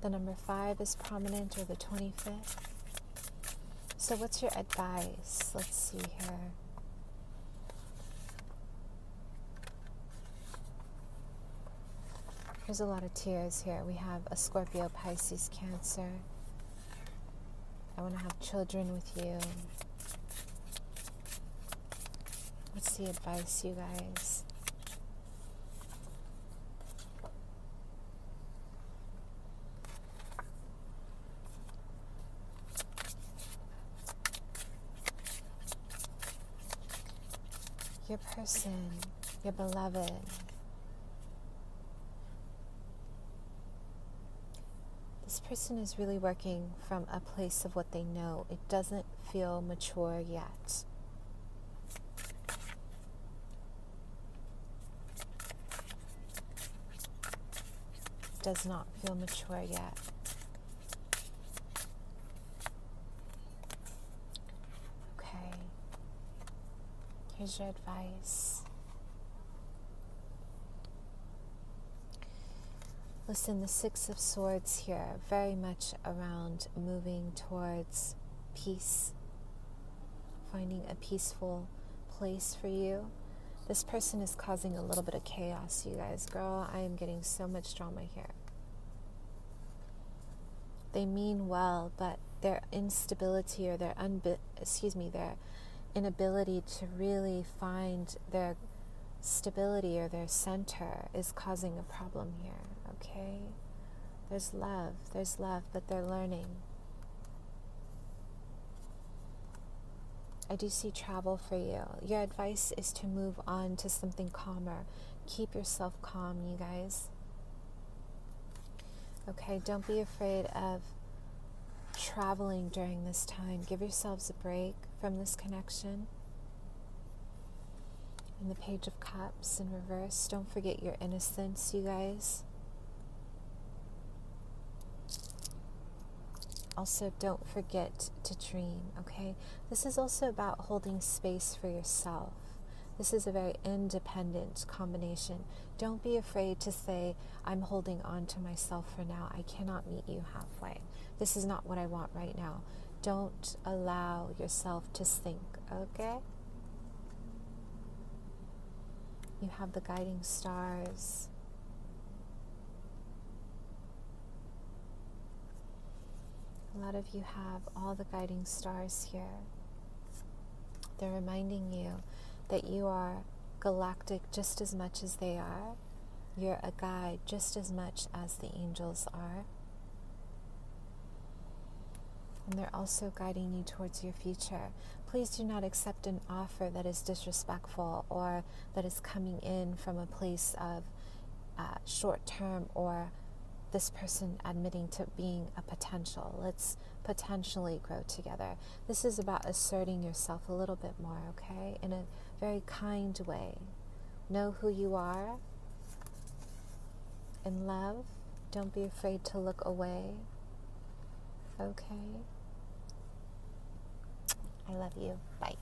The number five is prominent, or the 25th. So, what's your advice? Let's see here. There's a lot of tears here. We have a Scorpio, Pisces, Cancer. I want to have children with you. What's the advice, you guys? Your person, your beloved, this person is really working from a place of what they know. It doesn't feel mature yet. Does not feel mature yet. Okay. Here's your advice. Listen, the Six of Swords here, very much around moving towards peace, finding a peaceful place for you. This person is causing a little bit of chaos, you guys. Girl, I am getting so much drama here. They mean well, but their instability or their unbi- excuse me, their inability to really find their stability or their center is causing a problem here, okay? There's love, there's love, but they're learning. I do see travel for you. Your advice is to move on to something calmer. Keep yourself calm, you guys. Okay, don't be afraid of traveling during this time. Give yourselves a break from this connection. In the Page of Cups in reverse, don't forget your innocence, you guys. also don't forget to dream, okay? This is also about holding space for yourself. This is a very independent combination. Don't be afraid to say, I'm holding on to myself for now. I cannot meet you halfway. This is not what I want right now. Don't allow yourself to sink, okay? You have the guiding stars. A lot of you have all the guiding stars here. They're reminding you that you are galactic just as much as they are. You're a guide just as much as the angels are. And they're also guiding you towards your future. Please do not accept an offer that is disrespectful or that is coming in from a place of uh, short term or this person admitting to being a potential. Let's potentially grow together. This is about asserting yourself a little bit more, okay? In a very kind way. Know who you are in love. Don't be afraid to look away. Okay? I love you. Bye.